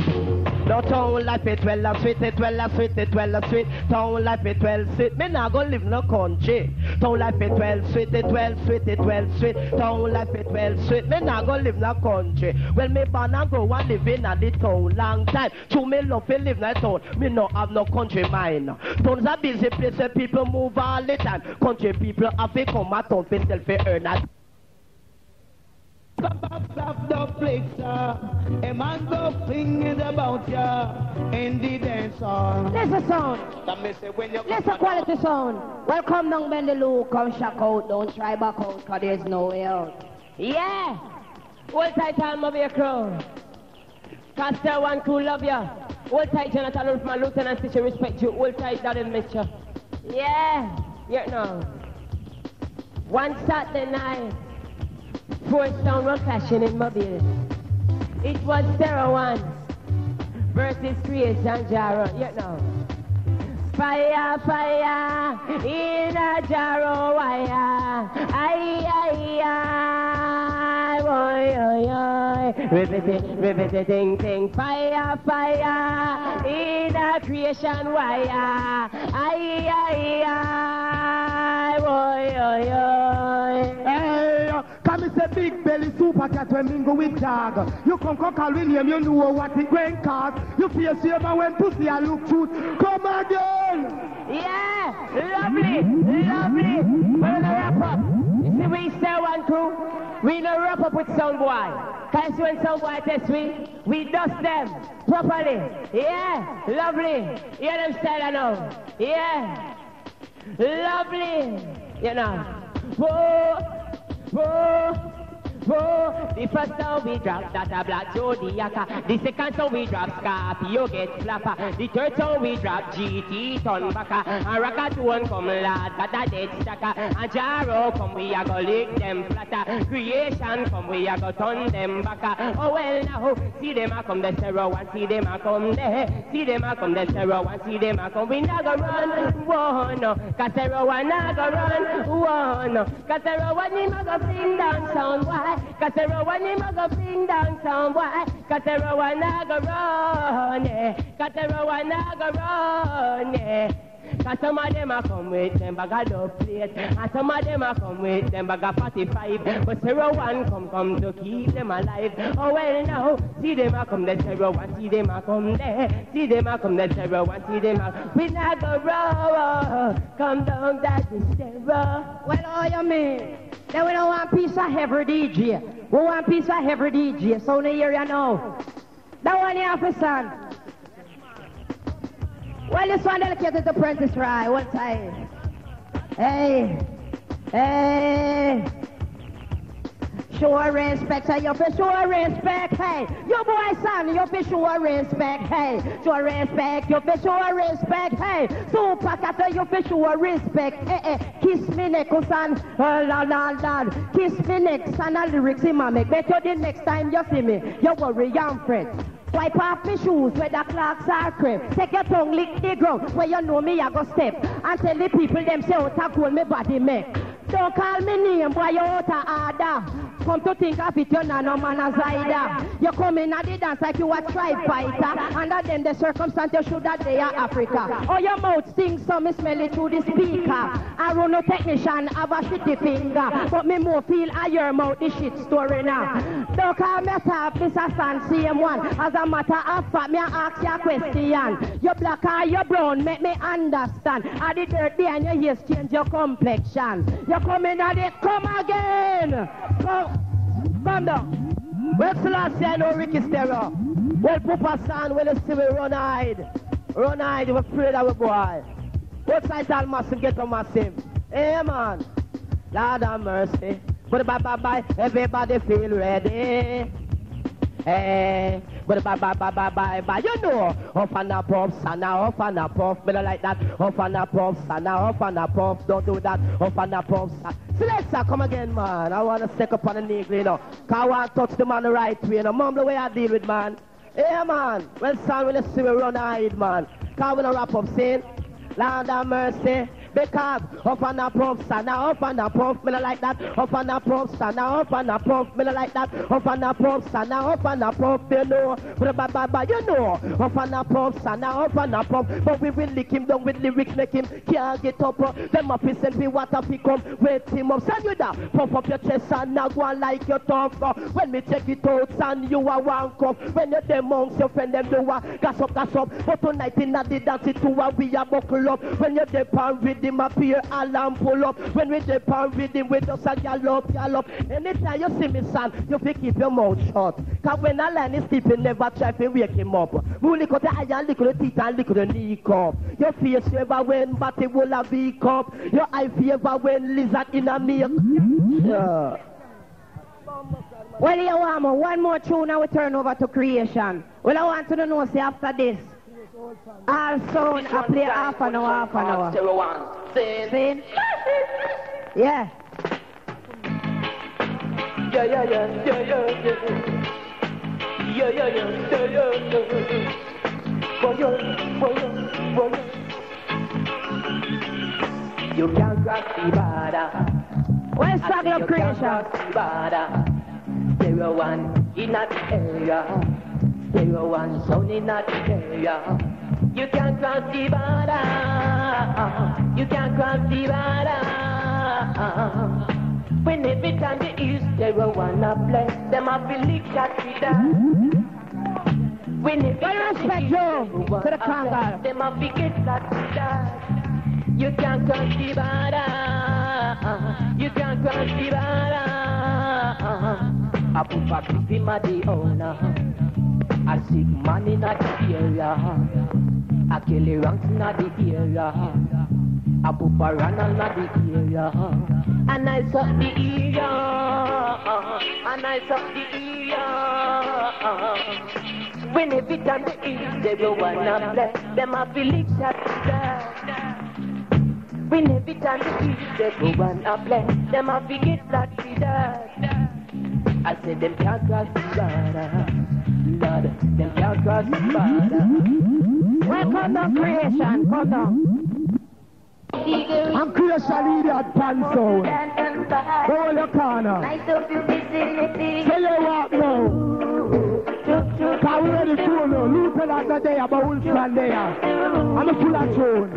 No town life it well a sweet, it well a sweet, it well a sweet. Town life it well sweet. Me nah go live no country. Town life it well sweet, it well sweet, it well sweet. Town life it well sweet. Me nah go live no country. Well me born and grow and live in a the town long time. To me love to live in town. Me no have no country mind. Towns a busy place where people move all the time. Country people have to come a town for self earn a Stop the a man go singing about ya in the dance hall. Listen sound. Listen quality sound. Welcome down Bendy Lou. Come shock out. Don't try back out cause there's no way out. Yeah. Hold tight, time of your crew. Caster one cool love ya. Hold tight, Jonathan my lieutenant, teacher respect you. Hold tight, daddy, ya. Yeah. Yeah, no. One Saturday night, four sound was clashing in Mobile. It was Zero One versus Creation Jaro. Yeah, no. Fire, fire, in a Jaro wire. Ay, ay, ay, boy, oy, oy. Ribbity, ding, ding. Fire, fire, in a creation wire. Ay, ay, ay, boy, oy, oy. Hey, come and say big belly super cat when mingle with dog. You come come call William, you know what it going cause. You feel safer when pussy I look truth. Come again. Yeah, lovely, lovely. We're gonna wrap up. You see, we sell one crew. We no wrap up with Soundboy. Cause when Soundboy test we, we dust them properly. Yeah, lovely. You style I know. Yeah, lovely. You know. Whoa, whoa. Whoa, the first song we drop that a black Zodiaca. The second song we drop Scorpio get flapper. The third song we drop GT turn backa. And Rockatone come lad, got a dead stacker. And Jaro come we a go lick them flatter. Creation come we a go turn them backa. Oh well now, see them a come the zero one, see them a come there. See them a come the zero one, see them a come. We not go run, whoa no. Cause zero one not go run, whoa no. Cause zero one him a go bring down sound why. Cause zero one him a go bring down sound why. Cause zero one not go run, yeah. Cause zero one not go run, yeah. Cause some of them a come with them bag of dub plate And some of them a come with them bag of 45 But zero one come come to keep them alive Oh well now, see them a come the zero one See them a come there See them a come the zero one See them a We not go row Come down that the zero Well, all you mean? Then we don't want piece of every DJ. We want piece of every DJ. So in the area now. That one here for son. Well, this one dedicated to Prentice Rye. One time. Hey. Hey. Show respect, hey, you for show respect, hey. Your boy son, you for show respect, hey. Show respect, you for show respect, hey. Super cat, you for show respect, hey, hey. Kiss me neck, oh, son, oh, la, la, la. Kiss me neck, son, a lyrics in my make. Bet you the next time you see me, you worry, young friend. Wipe off my shoes where the clocks are crept. Take your tongue, lick the ground where you know me, I go step. And tell the people them say, of cool me body make. Don't call me name, boy, you out of order. Come to think of it, you're not no man as either. You come in at the dance like you a tribe fighter. Under them the circumstance you should have there Africa. Oh, your mouth sings so me smell it through the speaker. I run no technician, have a shitty finger. But me more feel I your mouth the shit story now. Don't call me top, Mr. San, same one. As a matter of fact, me ask you a question. You black or you brown, make me understand. Are the dirt behind your ears change your complexion? You come in at it, come again. Come, down. Well, Selassie, I know Ricky Stereo. Well, Papa San, you see me run hide. Run hide, we're afraid of a boy. Both sides are massive, get on massive. Hey, man. Lord have mercy. But bye bye bye, everybody feel ready. Eh, hey, but bye bye bye bye bye bye. You know, off and a puff, sana, off and a puff, better like that. Off and a puff, sana, off and a puff. Don't do that. Off and a puff. Sana. Selector, come again, man. I want to stick up on the knee, you know. Cause I want to touch the man the right way, you know. Mum, the way I deal with, man. Yeah, man. Well, son, when you see me run hide, man. Cause we don't wrap up, saying, Land of mercy. Because up and a son, now up and a puff, me like that. Up and a son, now up and a puff, me like that. Up and a son, now up and a puff, you know. Ba ba ba ba, you know. Up and a son, now up and a puff. But we will lick him down with lyrics, make him can't get up. uh. Them up his selfie, water fi come, wait him up. Send you that, puff up your chest and now go on like your tough. uh. When me check it out, son, you are one cup. When you them amongst your friend, them do a gas up, gas up. But tonight in the dance it a we a buckle up. When you dip on rhythm appear, alarm pull up. When we dip on rhythm, we just a gallop, gallop. Anytime you see me, son, you fi keep your mouth shut. Cause when a line is sleeping, never try to wake him up. We lick out the eye and lick out the teeth and lick the knee cup. Your face ever when body will a V cup. Your eye fever when lizard in a milk. Yeah. Well, you want? One more tune and we turn over to creation. Well, I want to know, say, after this, all sound, I play half an hour, half an hour. Zero one. Sin. Sin? Yeah. Yeah, yeah, yeah, yeah, yeah, yeah. Yeah, yeah, yeah, yeah, yeah, yeah. You can't cross the border. Struggle of creation. can't cross the border. Zero one in that area. Zero one sound in that area. You can't cross the border. You can't cross the border. When every time they use zero one a bless them a believe that we die. When every time they respect use you zero to one the a bless them a forget that we die. You can't cross the border. You can't cross the border. I put a creep in my the owner. I sick man in the area. I kill the ranks in the area. I put a run on the area. And I suck the area. And I suck the area. When every time they eat, they go wanna bless them. I feel it shot When every time they eat, they go wanna bless them. I forget that we. I said them can't cross the border. Lord, them can't cross the border. Down, creation. Come. I'm creation idiot pan sound. Hold your corner. Say you walk now. Cause we ready to know. Lieutenant not there, but Wolfman there. I'm a full of tune.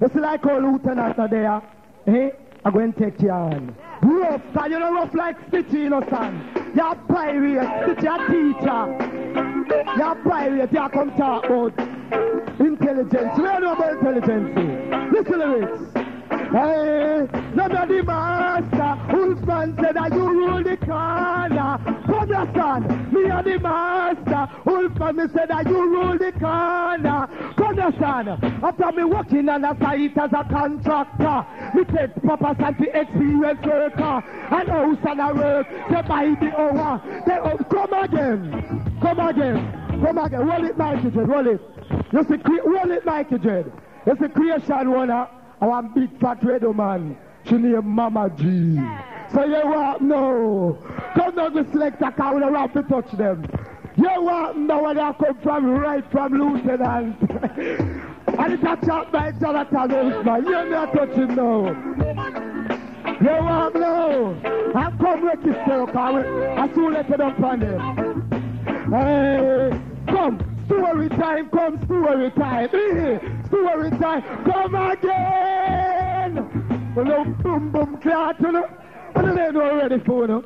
It's like how Lieutenant not there. Eh? I'm going to take your hand. Rough, cause you know rough like Stitchie, you know, son. You're pirate, Stitchie a teacher. You're pirate, you come talk about intelligence. We don't know about intelligence. Listen to lyrics. Eh, hey, nobody master. Wolfman said that you rule the corner. Son. Me and the master. Wolfman me said that you rule the corner. Son. After me working on a site as a contractor, me take Papa Santi experience worker. And house and a work. They buy the hour. They oh, come again. Come again. Come again. Roll it, Mikey Dread. Roll it. You see, roll it. You see, creation one. Our big fat radio man. She named Mama G. So you want no. Come down the selector car with a rap to touch them. You want now where I come from right from Lieutenant. and it's a chat by Jonathan Wilson. You're not touching no. You want no. I come register car. I soon let it up on them. Hey, come. Story time, come story time. Story time, come again. Well, no boom boom clot, you know. What do they know already for, you?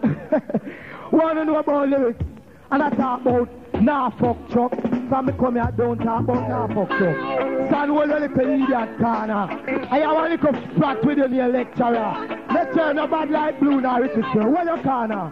Want to know about lyrics? And I talk about Norfolk truck. So me come here, don't talk about Norfolk truck. Son, hold a little idiot corner. I have a little spot with you near lecturer. Lecturer no bad like blue nor it is sir. Where your corner?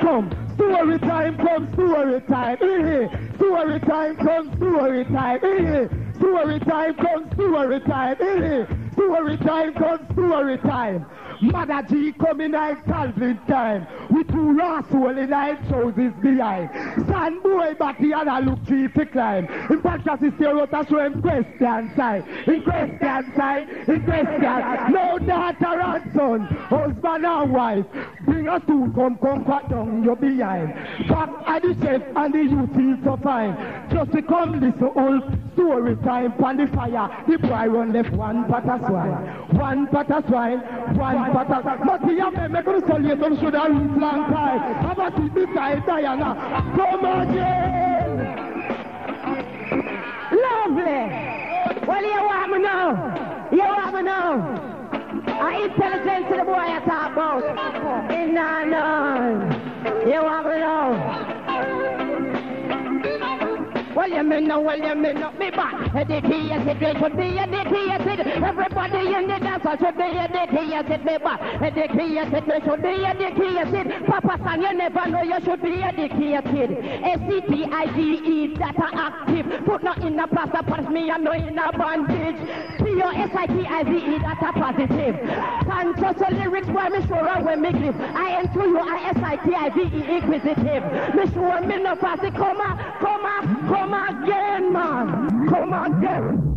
Come, story time come story time. Eh, Story time come story time. Eh, Story time come story time. Eh, Story time come story time. Mother G in night Calvin time. With two soul in night trousers behind. Son boy back the other look tree to climb. In podcast is still out show him question side. In question side, in question. No daughter and son, husband and wife. Bring us two come come cut down your behind. Back at the chef and the youth feel so fine. Just to come listen old story time pan the fire. The boy run left one of swine. One of swine, one pot of But the young man make us you some should have reach long time. How about it beside Diana? Come again! Lovely. Well, you want me now? You want me now? I intelligence to the boy I talk about. In none. You want me now? Well, you may know, well, you may not be back. Educated, they should be educated. Everybody in the dance should be educated, be back. Educated, they should be educated. Papa San, you never know you should be educated. S-C-T-I-G-E, data active. Put not in the plaster, punch me, I know in a bandage. P-O-S-I-T-I-V-E, data positive. Conscious lyrics, boy, me sure I will make it. I am to you, I-S-I-T-I-V-E, inquisitive. Me sure me no pass it, come on, come again, man. Come again.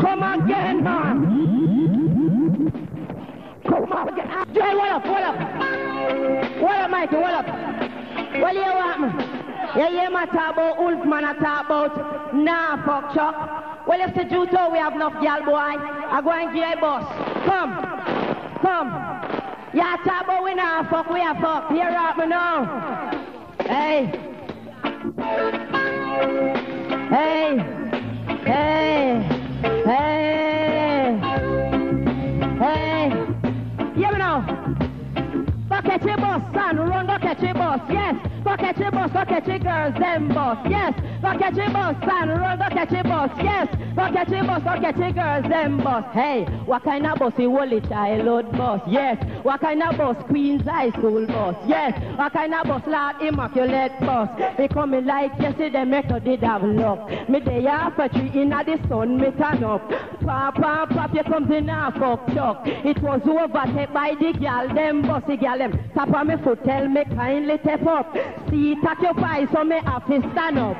Come again, man. Come again. Jay, what up, what up? What up, Mikey, what up? What do you want me? Yeah, yeah, my talk about Wolfman, I talk about nah, fuck Chuck. Well, if the Juto, we have enough gal boy. I go and get a boss. Come, come. Yeah, talk about we nah, fuck, we have fuck. Hear out me now. Hey. Hey. Hey. Hey. Hey. Hear me now. Catch a bus, son. Run, catch a bus. Yes. A bus, go catch a girls, them bus. Yes. Go catch a bus, son. Run, go catch a bus. Yes. Go catch a bus, go catch a girls, them bus. Hey, what kind of bus you it? Child bus. Yes. What kind of bus? Queens High School bus. Yes. What kind of bus? Lord Immaculate bus. They coming like yesterday, make a did have luck. Me day after tree in the sun, me turn up. Pop, pop, pop, you comes in a fuck chuck. It was overtaken by the gal, them bossy gal, them. Tap on me foot, tell me kindly step up. Seat occupy, so me have to stand up.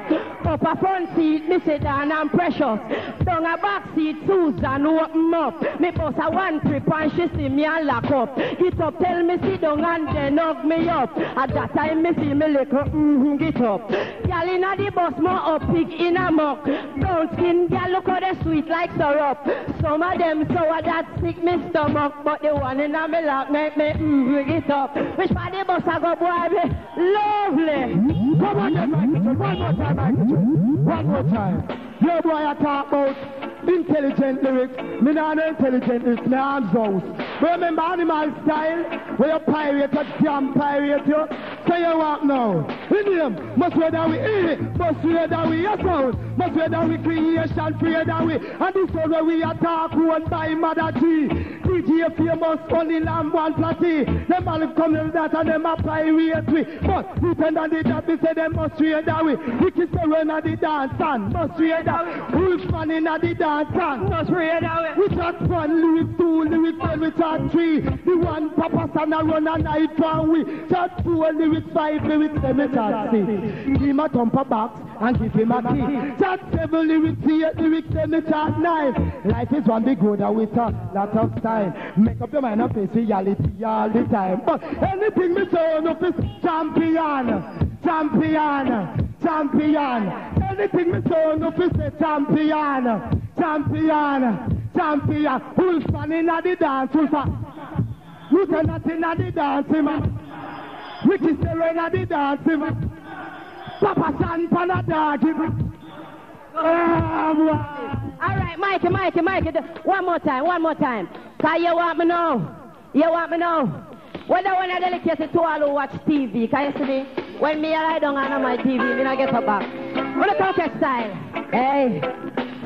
Up a front seat, me sit down and precious. Down a back seat, Susan open up. Me boss a one trip and she see me and lock up. Get up, tell me sit down and then hug me up. At that time me see me little mm-hmm, get up. Gal inna the bus, more up pig in a muck. Brown skin gal look how they sweet like syrup. Some of them sour that sick me stomach, but the one inna me lap make me mm-hmm, get up. Which part the bus I go boy me lovely. Come on, then, Michael. One more Michael. One more time. Yo, boy, I talk about intelligent lyrics. Me not no intelligent lyrics, me arms out. But remember animal style? Where you pirate, you damn pirate, you. So you want now. In him, must whether we eat, must whether we a sound, must whether we creation, fear that we. And this is where we attack one by Mother G. DJ famous, only lamb one platty. Them all come to that and them a pirate we. But depend on the that, we say them must trade that. We run of the dance and must that way. Wolfman in the dance and must trade that way. We talk one lyrics, two lyrics, then we talk three. The one Papa San a run a night from we. Talk four lyrics, five lyrics, then we talk six. Give him a thumper box and give him a key. Talk seven lyrics, eight lyrics, then we talk nine. Life is one big and we talk lot of time. Make up your mind and face reality all the time. But anything me say, no is champion, champion, champion. Anything me say, no is say champion, champion, champion. Wolfman in the dance, Wolfman. Lieutenant in the dance, man. Ricky Stereo in the dance, man. Papa San Panada, man. Ah, boy. All right, Mikey, Mikey, Mikey. One more time, one more time. Can you want me now? You want me now? Well, I dedicate to all who watch TV. Can you see me? When me lie down on my TV, me not get up back. What a talk style. Hey.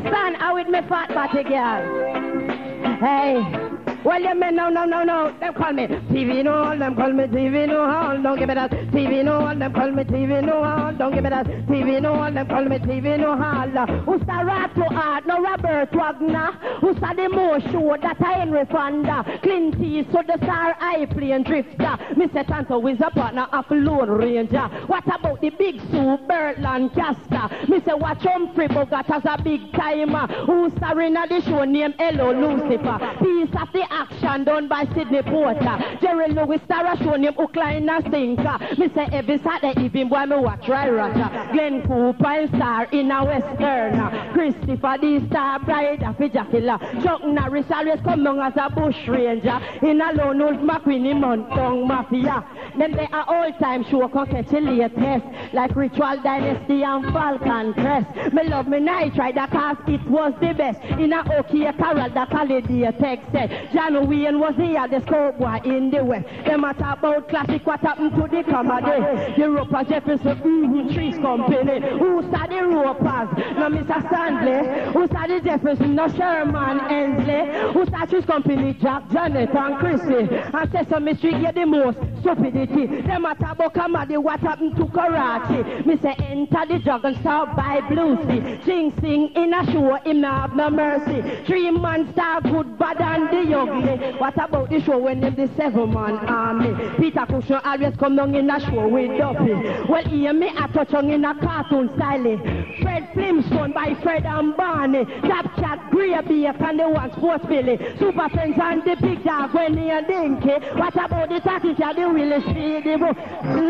Stand out with me fat body girl. Hey. Well, you men, no, no, no, no. Them call me TV no hall. Them call me TV no hall. Oh, don't give me that. TV no hall. Them call me TV no hall. Don't give me that. TV no hall. Them call me TV no hall. Who's the rat to art? No Robert Wagner. Who's the most show that I Henry Fonda? Clint Eastwood, the star I plane drifter. Mr. Tonto is a partner of Lone Ranger. What about the big Sue Burt Lancaster? Mr. Watch Humphrey Bogart as a big timer. Who's starring at the show named Hello Lucifer? Piece of the action done by Sidney Poitier. Jerry Lewis star a show named Ucklina Stinker. Mr. Every Saturday evening boy me watch Ry Rotter. Glenn Cooper and star in a Western. Christopher the star bride of Jackilla. Chuck Norris always come as a bush ranger. In a Lone Wolf McQueen Mountain Mafia. Then they are all time show can catch a latest. Like Ritual Dynasty and Falcon Crest. Me love me night ride cause it was the best. In a okay carol that holiday text said. John Wayne was here, the scope boy in the west. Them a talk about classic, what happened to the comedy. Europa Jefferson, mm-hmm, Three's Company. Who saw the ropers? No Mr. Stanley. Who the Jefferson? No Sherman Hemsley. Who saw Three's Company? Jack, Janet and Chrissy. And Sesame Street get the most stupidity. Them a talk about comedy, what happened to karate? Say enter the juggle star by Bruce Lee. Sing sing in a show, him have no mercy. Three man star good, bad and the ugly. What about the show when them the seven man army? Peter Cushing always come down in a show with Duffy. Well, hear me a touch on in a cartoon style. Fred Flintstone by Fred and Barney. Top Cat, Grey Beak and the one sports Billy. Super Friends and the big dog when they are dinky. What about the taxi cat, the really speedy?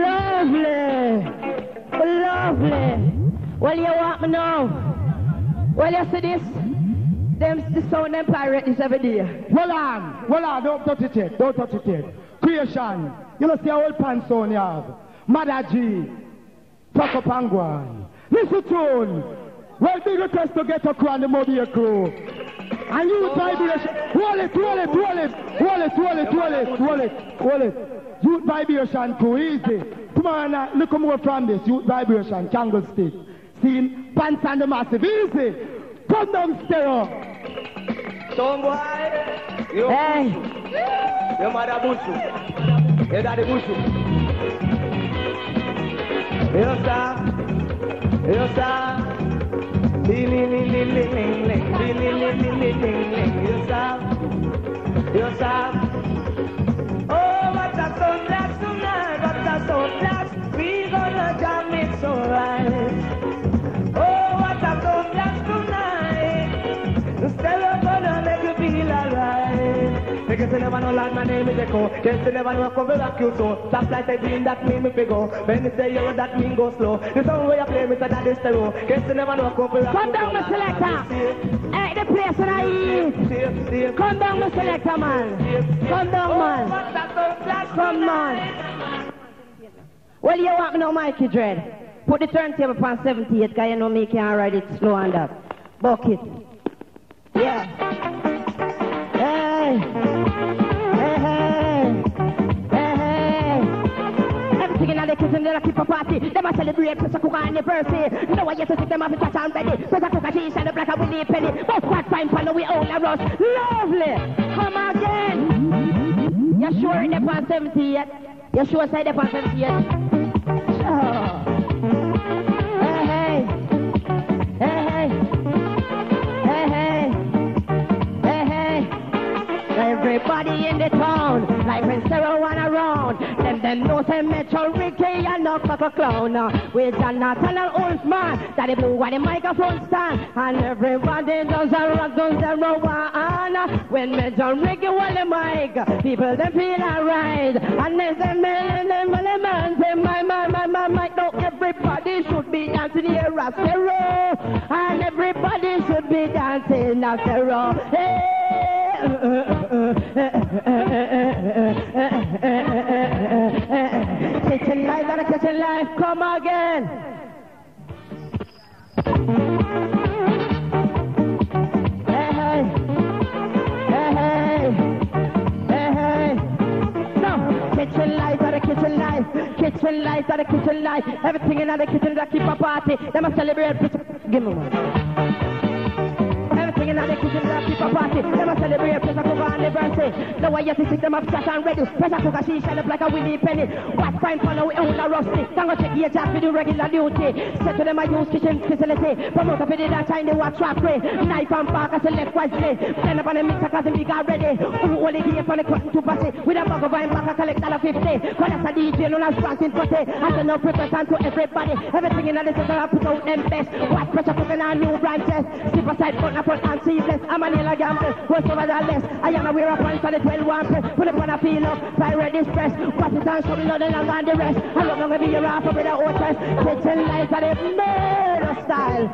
Lovely. Lovely. Well, you want me now? Well, you see this? Them, the sound them pirate this every day. Hold on, hold on, don't touch it yet, don't touch it yet. Creation, you know see how old pants on you have. Mother G, Paco Panguan. Listen tune. Well, big request to get a crew and the Mobile crew. And you vibration. Roll it, roll it, roll it, roll it, roll it, roll it, roll it, roll it. Youth vibration crew, easy. Come on, uh, look more from this. Youth vibration, candlestick. Scene, pants and the massive, easy. Come down, stereo. Some boy, you Hey, your mother busu, your daddy busu. You sir, you sir. Ling ling ling ling ling ling ling ling ling ling ling ling ling. You sir, you sir. Never know, Lord, my name is Echo. Yes, you never know, come rock you so. Stop like I dream, that mean me figure. When you say you're that mean go slow. The song where you play, me say that is stereo. Yes, you never know, come rock come down, my selector. Hey, the place when I eat. Come down, my selector, man. Come down, oh, man. Come, man. Well, you want me now, Mikey Dread? Put the turntable on 78, because you know me can't ride it slow and that. Bucket. Yeah. and they'll keep a party. Them a celebrate Pressa Cook anniversary. No one yet to take them off the touch and ready. I Cook a she's and a black and Willie Penny. Both quite fine, follow we all around. Lovely. Come again. You sure in the past 70 yet? You sure say the past 70 yet? Sure. Everybody in the town, like when Sarah went around, them them know say Metro Ricky and no cock a clown. With Jonathan and Wolfman, that the blue white microphone stand, and everybody does a rock, does a one. When Metro Ricky want the mic, people them feel alright, and there's a million and million man say my my my my my. No, everybody should be dancing here as Sarah, and everybody should be dancing as Catch a life, gotta catch a life, come again. kitchen lights, at the kitchen light. Everything in the kitchen that keep a party. Let a celebrate. Give me one. Everything in the kitchen that keep a party. They must celebrate. Press a cover and the. The way you think them upset and ready. Pressure cooker, she shine up like a Willie Penny. What fine follow we own a rusty. Don't go take your job to do regular duty. Say to them I use kitchen facility. Promote up in that time they watch trap way. Knife and fork, I select wisely. Stand up on the mixer cause the big already. Who only here for the cotton to pass it. With a bag of wine back, I collect dollar fifty. Cause that's a DJ known as Franklin Putty. I send no represent to everybody. Everything in the system I put out them best. What pressure cooking on new branches. Skip aside, and front and seamless. I'm a nail a gamble. What's over the less? I am a wear a pants for the 12 one press. Put up on a feel up. Fire ready stress. What is on show me nothing longer than the rest. I love longer be your half with the old chest. Kitchen lights are the murder style.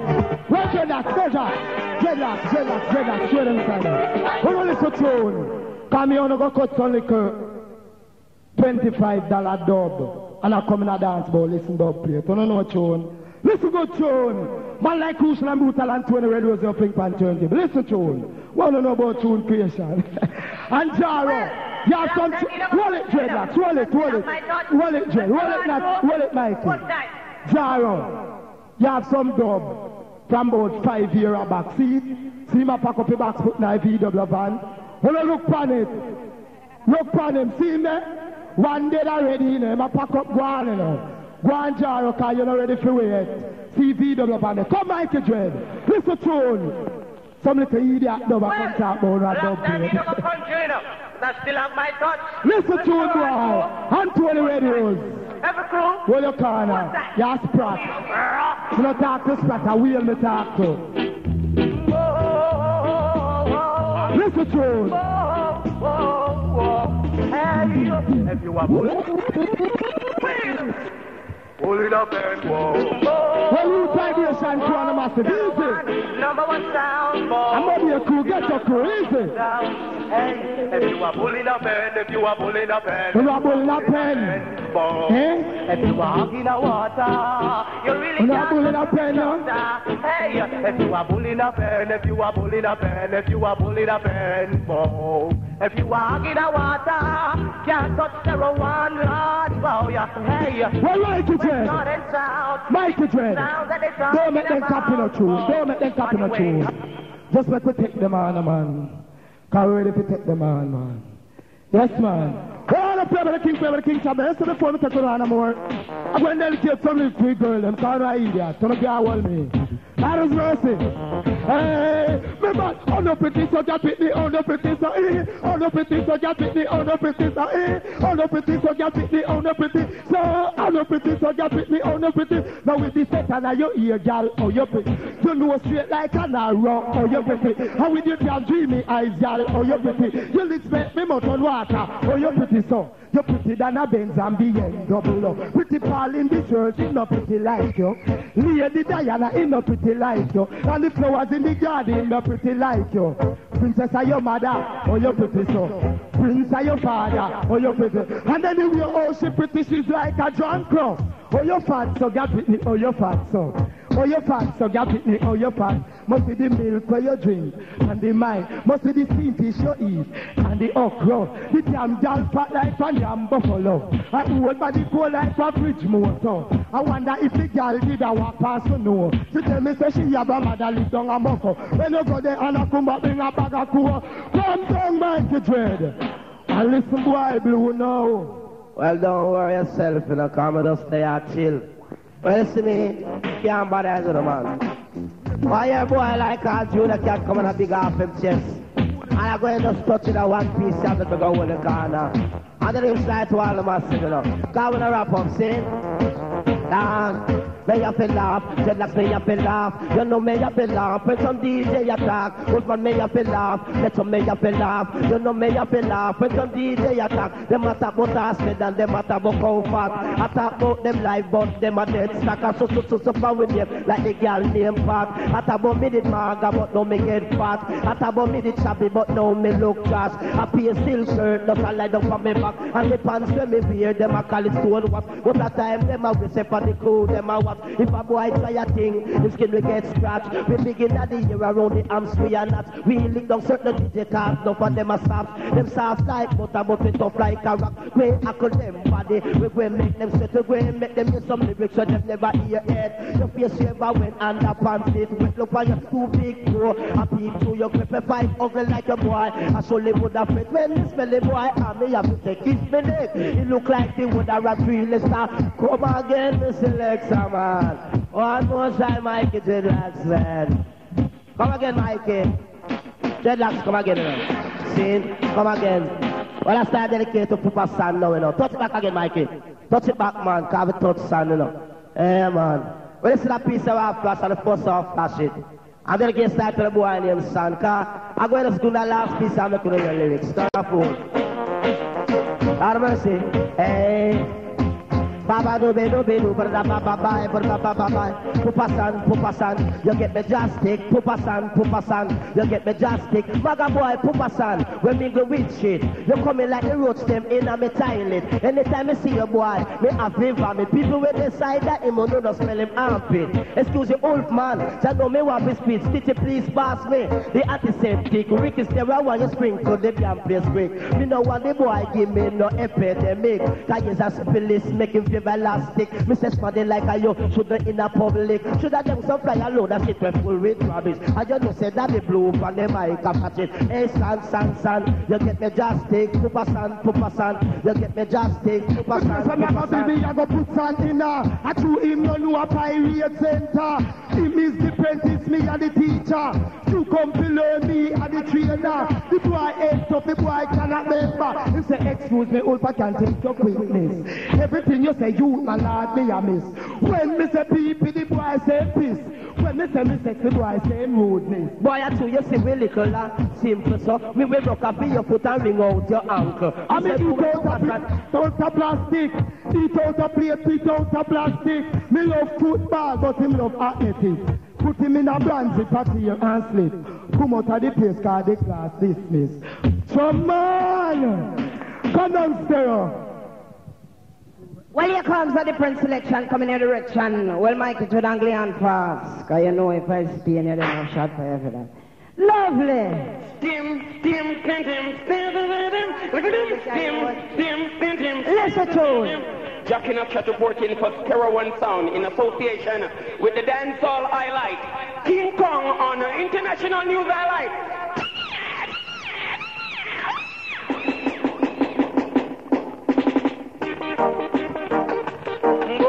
Well, dreadlock, dreadlock, dreadlock, dreadlock, dreadlock, straight inside there. We're gonna listen tune. Come here, go cut some liquor. $25 dub. And I come in a dance ball, listen dub play. Don't know tune. Listen good tune. Man like Crucial and Brutal and Tony Red Rose, pink pan turntable. Listen tune. Want to know about tune creation. and Jaro. You have some... Roll it, dreadlocks. Roll it, roll it. Roll it, dread. Roll it, not. Roll it, Mikey. Jaro. You have some dub from about five years back. See? See my pack up your box put a VW van. When I look on it, look on him, see me? One day already, you know, my pack up go on, you know. Go on, Jaro, because you're not ready for it. See VW van. Come, Mikey Dread. Listen tune. Some little idiot dub I can talk about that dub play. That's still have my touch. Listen to it, boy. Anthony Red Rose. Every crew. Hold your corner. You're Sprat. You not talk to Sprat, I will me talk to. Listen to it. Hey, if you are Pull it up and whoa. Well, you vibration crew on the massive, easy. Number one sound. I'm gonna be a crew, get your crew, easy. Hey, if you are pulling a pen, if you are pulling a pen. You are pulling a pen. Boy. Eh? If you are in the water, you really You are pulling a pen, no? Hey, if you are pulling a pen, if you are pulling a pen, if you are pulling a pen, boy. If you are in the water, can't touch the one, Lord, boy. Hey, Well, Dread. South. Mikey Dread. That they sound Don't make them in a tune. Don't make them in a tune. Just let me take them on, man. Cause we're ready to take them on, man. Yes, man. Play with the king, the king, so best before we take it on. I'm going to dedicate some little quick girl, them call her idiot. Some of are well me. That is mercy. Hey, me man, oh no pretty so get it me, oh pretty so eh, oh no pretty so get it me, oh pretty so eh, oh no pretty so get it me, oh pretty so, oh pretty get it me, oh pretty. Now with the set and your ear, gal, oh you pretty. You know straight like an arrow, oh you pretty. And with your damn dreamy eyes, gal, oh you pretty. You lips make me mouth water, oh you pretty so. You're pretty than a Benz and BMW. Pretty Paul in the church, he not pretty like you. Lady Diana, he not pretty like you. And the flowers in the garden, he not pretty like you. Princess are your mother, oh you pretty so. Prince are your father, oh you pretty. And then anyway, oh she pretty, she's like a John Cross. Oh you fat so, get Whitney, oh you fat so. Oh you fat so, get Whitney, oh you fat. Must be the milk where you drink, and the mind. Must be the steamed fish you eat, and the okra. The damn jam fat like a damn buffalo. And old body cold like a fridge motor. I wonder if the girl did a walk past you know. She tell me say she have a mother live down a muffle. When you go there and I come back bring a bag of cool. Come down, Mikey Dread. And listen, boy, blue now. Well, don't worry yourself, you know, come just stay out chill. Me, can't bother with the man. Why a boy like a Judah can't come on a big off him chest? And I'm going to touch it a one piece of to go in the corner. And then him slide to all the massive, you know. When I wrap up, see? Dance. May I feel laugh, dreadlocks may I feel laugh. You know may I feel laugh. When some DJ attack, Wolfman may I feel laugh. Let some may I feel laugh. You know may I feel laugh. When some DJ attack, them attack about acid and them attack about comfort. Attack about them life, but them a dead stack. And so so so so far with them like the girl named Pat. Attack about me did maga, but no me get fat. Attack about me did shabby, but no me look trash. I pay silk shirt, just a lie down for me back. And the pants when me wear, them a call it stone wash. But that time them a whistle for the crew, them a what? If a boy try a thing, his skin will get scratched. We begin at the year around the arms, we are not. We link down certain DJ cards, no for them a soft. Them soft like butter, but we tough like a rock. We hackle them body. We go make them go and make them hear some lyrics so them never hear it. Your face ever went under pants it. We look on your too big bro. I peep through your grip fight ugly like a boy. I surely would have fit when this belly boy and me have to take his minute. It look like they would have a real star. Come again, Mr. Lexa man. One more time, Mikey Dreadlocks man. Come again, Mikey. Dreadlocks, come again. Know. See? Come again. Well, I start dedicate to Papa San now, you know. Touch it back again, Mikey. Touch it back, man. Cause we touch San, you know. Yeah, man. Well, this is a piece of our flash and the first off flash it. I'm dedicate start to the boy named San. Cause I'm going to do that last piece make you know your lyrics. Start off with. Have mercy. Hey. Baba do be do be do ba da ba ba ba ba da ba. Pupa san, pupa san, you get me just stick. Pupa san, pupa san, you get me just stick. Maga boy, pupa san, when me go with shit, you coming like a roach them in a me toilet. Anytime I see your boy, me have him me. People with inside that him don't smell him armpit. Excuse you, old man, just know me want his speech. Titty, please pass me. The antiseptic, Ricky Stereo, I want you sprinkle the damn place quick. Me no want the boy give me no epidemic. Cause he's a syphilis, making elastic. Me say somebody like a you should in a public. Should have them some fly alone that shit when full with rubbish. I just know say that the blue from the mic and catch it. Hey san san san, you get me just take super san, super san. You get me just take super san, So me super a. I go put sand in her. I true him no know a pirate center. Him is the apprentice, me a the teacher. You come to learn me a the trainer. The boy ends up, the boy cannot remember. He say, excuse me, old can't take your quickness. Everything you say, you my lord, me a miss. When me say peepee, the boy say peace. When me say me sexy, boy say rudeness. Boy, I tell you, see, we little uh, simple, so we will rock up in your foot and ring out your ankle. I mean, Say, eat out of, out of plastic, eat out of plate, eat out of plastic. Me love football, but him love athletics. Put him in a bronze party and slip. Come out of the place, cause the class dismissed. Come on! Come down, stereo. Well, here comes a different selection coming in your direction. Well, Michael to the Anglian pass. Cause you know if I stay in here, then I'll shot for that. Lovely. Dim, dim, dim, dim, dim, dim, dim. Listen to it. Jack in Upshot reporting for Stereo One Sound in association with the dancehall highlight. King Kong on uh, International News Highlight.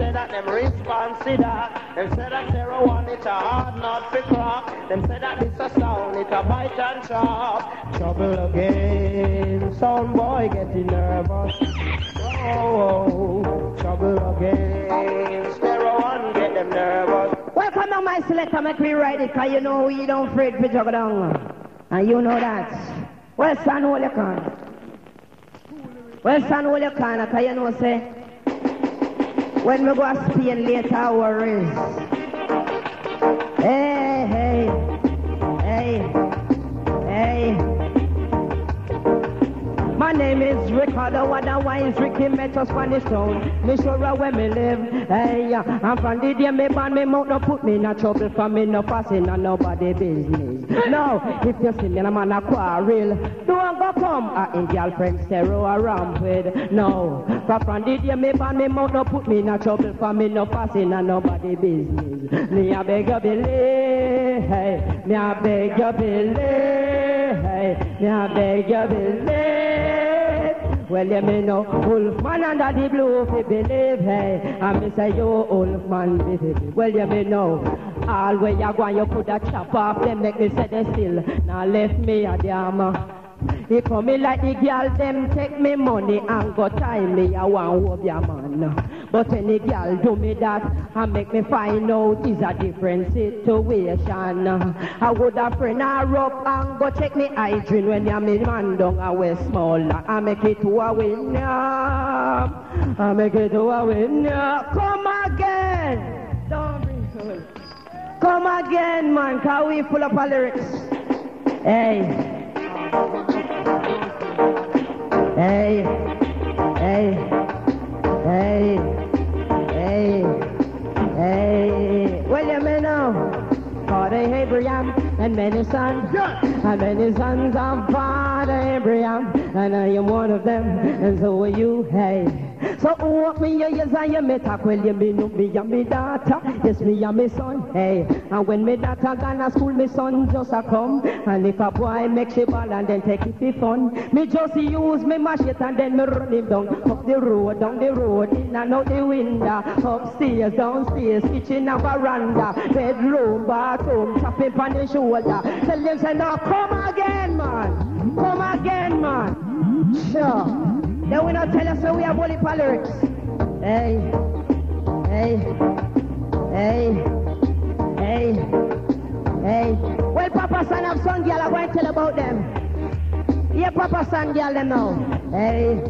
Say that them response to that. Them say that stereo one, it's a hard nut to crack. Them say that it's a sound, it's a bite and chop. Trouble again, sound boy getting nervous. Whoa, trouble again, stereo one, get them nervous. Welcome now, my selector. Make me ride it, cause you know we don't afraid to juggle down. And you know that. Well, son, hold your can. Well, son, hold your can, cause you know, say, when we go to Spain later, our is. Hey, hey, hey, hey. My name is Ricardo, otherwise oh, Ricky Metos from the stone. Me sure where me live. Hey, I'm from the day me born, me mouth no put me in a trouble for me no passing on nobody business. No, if you see me I'm on a quarrel, don't go come a in girlfriend stereo around with. No, but from the day me born, me mouth no put me in a trouble for me no passing on nobody business. Me a beg you believe, hey, me a beg you believe, hey, me a beg you believe. Well, you may know Wolfman under the blue if you believe, hey. And me say you Wolfman, you. Well, you may know all where you go you put a chop off them make me say they still. Now left me a damn. He come me like the girl, them take me money and go tie me a one whoop your man. But any girl do me that and make me find out is a different situation. I would a friend a rope and go check me hygiene when you me man down a west small. I make it to a winner. I make it to a winner. Come again. Don't be fool. Come again, man, cause we full up of lyrics. Hey. Hey. Hey. Hey. Hey. Hey. Well, you know, may know. And many sons. And many sons of Father Abraham. And I am one of them. And so are you. Hey. So me your ears and you me talk well you me know me and me daughter Yes me and me son hey And when me daughter gone to school me son just a come And if a boy make she ball and then take it for fun Me just use me machete and then me run him down Up the road, down the road, in and out the window Upstairs, downstairs, kitchen and veranda Bedroom, bathroom, tapping on the shoulder Tell them say now come again man Come again man Sure then we not tell us so we have holy lyrics. Hey, hey, hey, hey, hey. Well, Papa San have son girl, I'm going to tell about them. Yeah, Papa San girl, them now. Hey,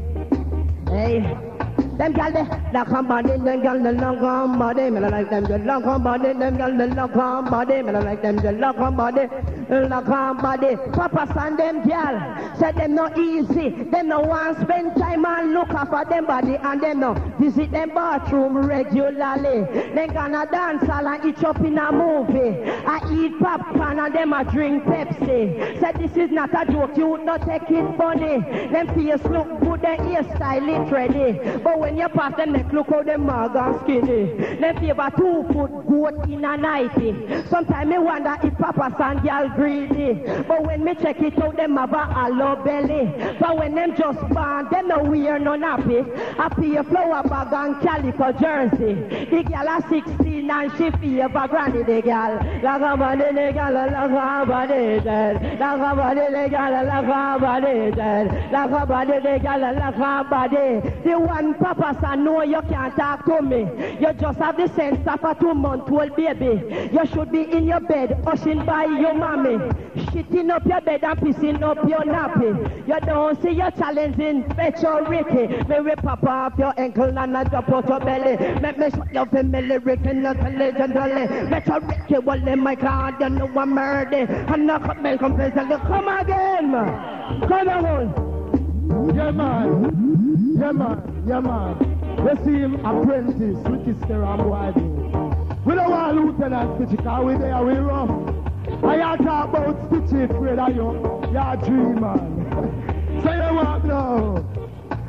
hey. Them gal they la come body, them gal they long come body. Me like them the long come body, them gal they long come body. Me like them the long come body, long come body. Papa send them gal, said them no easy. Them no want spend time and look after them body, and them no visit them bathroom regularly. Them gonna dance all and eat up in a movie. I eat popcorn and them a drink Pepsi. Said this is not a joke, you not take it funny. Them face look good, their hairstyle it ready. But when you pass them neck, look how them mag and skinny. Them favor two foot goat in a nighty. Sometimes me wonder if Papa San girl greedy. But when me check it out, them have a hollow belly. But when them just born, them no wear no nappy. Happy a flower bag and calico jersey. The girl a 16 and she favor granny the girl. Like a body the girl, like a body dead. Like a body the girl, like a body dead. Like a body the girl, like a body. The one Papa son know you can't talk to me. You just have the sense of a two-month-old baby. You should be in your bed, ushing by your mommy. Shitting up your bed and pissing up your nappy. You don't see your challenging, fetch your Ricky. Me rip pop off your ankle and I drop out your belly. Make me shut your family, Ricky, not legendary. Make your Ricky, well, in my God, you know I'm murder. And knock up my complaints and come again. Come on. Yeah, man. Yeah, man. Yeah, man. We see him apprentice with his Keram boy do. We don't want Lieutenant Stitchie, because we there, we rough. I talk about Stitchie, afraid of you. Y'all dream, man. so you want now.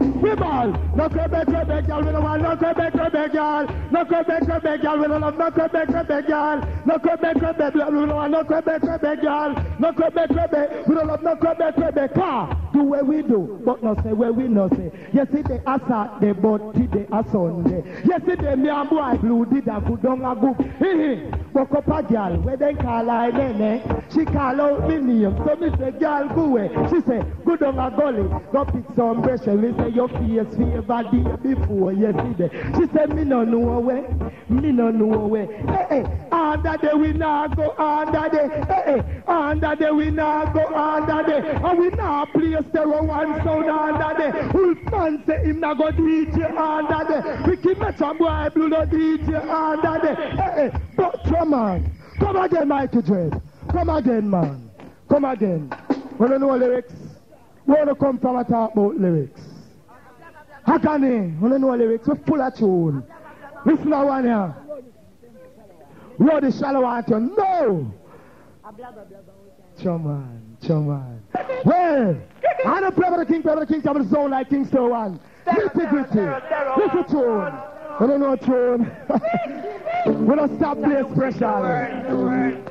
We ball. No Quebec, Quebec, girl. We don't want no Quebec, Quebec, girl. No Quebec, Quebec, girl. We don't love no Quebec, Quebec, girl. No Quebec, Quebec, girl. We don't want no Quebec, Quebec, girl. No Quebec, Quebec. We don't love no Quebec, Quebec. Car. Do where we do, but no say where we no say. Yesterday a Saturday, but today a Sunday. Yesterday me and boy blue did a good down a good. Woke up a girl, where they call her name. She call out me name, so me say, girl, go away. She say, go down a gully, go pick some pressure. Me say, your face favor day before yesterday. She said, me no know way, me no know way. Hey, hey, under the we not go under the. Hey, hey, under the we not go under the. And we not play stereo one sound under the. Wolfman say him not go DJ under the. Ricky Stereo boy blue no DJ under the. Hey, hey, but come on, come again, Michael Dread. Come again, man. Come again. We Wanna know lyrics? We Wanna come from a talk about lyrics? He? Wanna know lyrics? We full of tune. Listen to one here. Road is shallow want you. No! Chuman, chuman. Well, I don't play with the king, play with the king, come in the zone like King Star One. Gritty, gritty. Listen tune. I don't know tune. we don't stop playing special.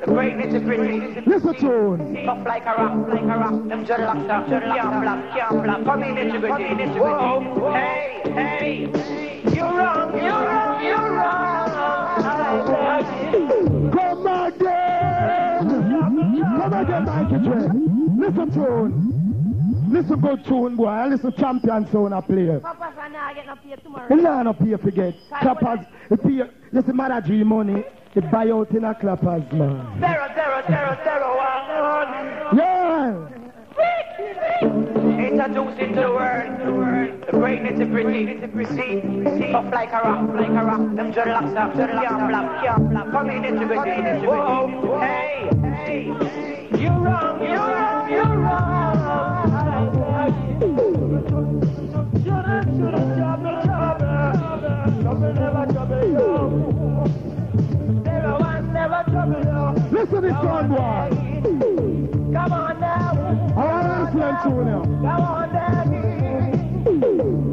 Great nitty gritty. Listen tune. Tough like a rock, like a rock. Them dreadlocks are can't block, can't block. Come in gritty, nitty gritty. Hey, hey, you wrong, you wrong, you wrong. Come again. Come again, Mikey Dre. Listen tune. Listen good tune, boy. Listen champion sound I play. Papa San I get no pay tomorrow. Nah no pay forget. Clappers, the pay, see mother dream money, they buy out in a clappers, man. Zero, zero, zero, zero, one. Yeah. Introduce into the world, the Hey, nitty gritty, nitty gritty. Tough like a rock, like a rock. Them dreadlocks up, dreadlocks can't block, can't block. Come in, nitty gritty, nitty. Hey, hey, you wrong, you wrong, song, boy. Come on now. I want to listen to you. Come on down.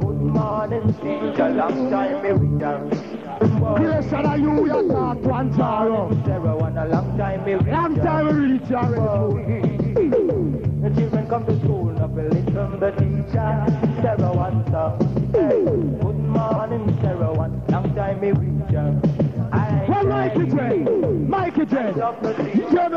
Good morning, stranger. Long time me with you. Yes, and I you, to Antaro. Sarah, one a long time me with Long time we you. The children come to school, not to listen the teacher. Sarah, song. Hey, good morning, Sarah, long time you. I Well, Mikey J, Mikey J,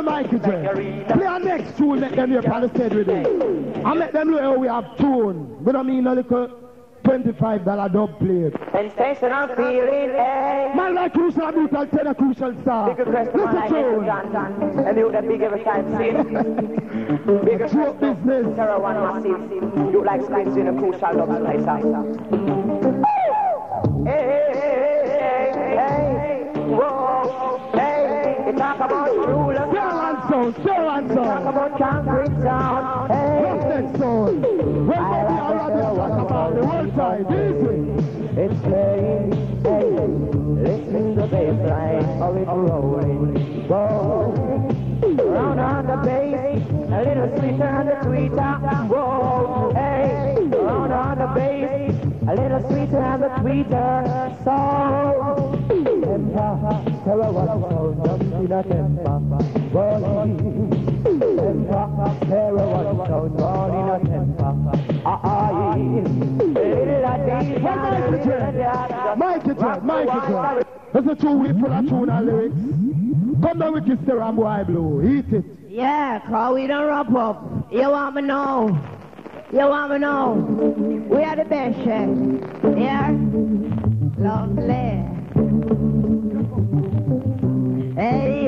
you hear me, Mikey Play our next tune, make them on the with it. I make them know how we have tune. We don't mean a little $25 dub plate. Sensation eh? I'm feeling, hey. Man like Crucial Boot, I'll tell a Crucial Star. Big request, man, Listen to. Johnson. And you that big every time, see? Big request, Joke business. Sarah, one massive. You like slides in a crucial dub slicer. Hey, hey, hey, hey, whoa, hey, you talk about rulers. Stirland sound, Stirland Talk sound. about concrete sound. Hey, What's? When I we like are the talk about the world side. Easy. it's playing. Hey, listen to the bass line, how it's rolling. Whoa, round on the bass, a little sweeter on the tweeter. Whoa, hey, round on the bass, a little sweeter on the tweeter. So, temper, terror was so jumped in a temper. Whoa, temper, terror was so drawn a. That's a true we full of tune and lyrics. Come down with your Stirland boy blue. Eat it. Yeah, cause we don't wrap up. You want me know? You want me know? We are the best, chef. Yeah? Lovely. Hey.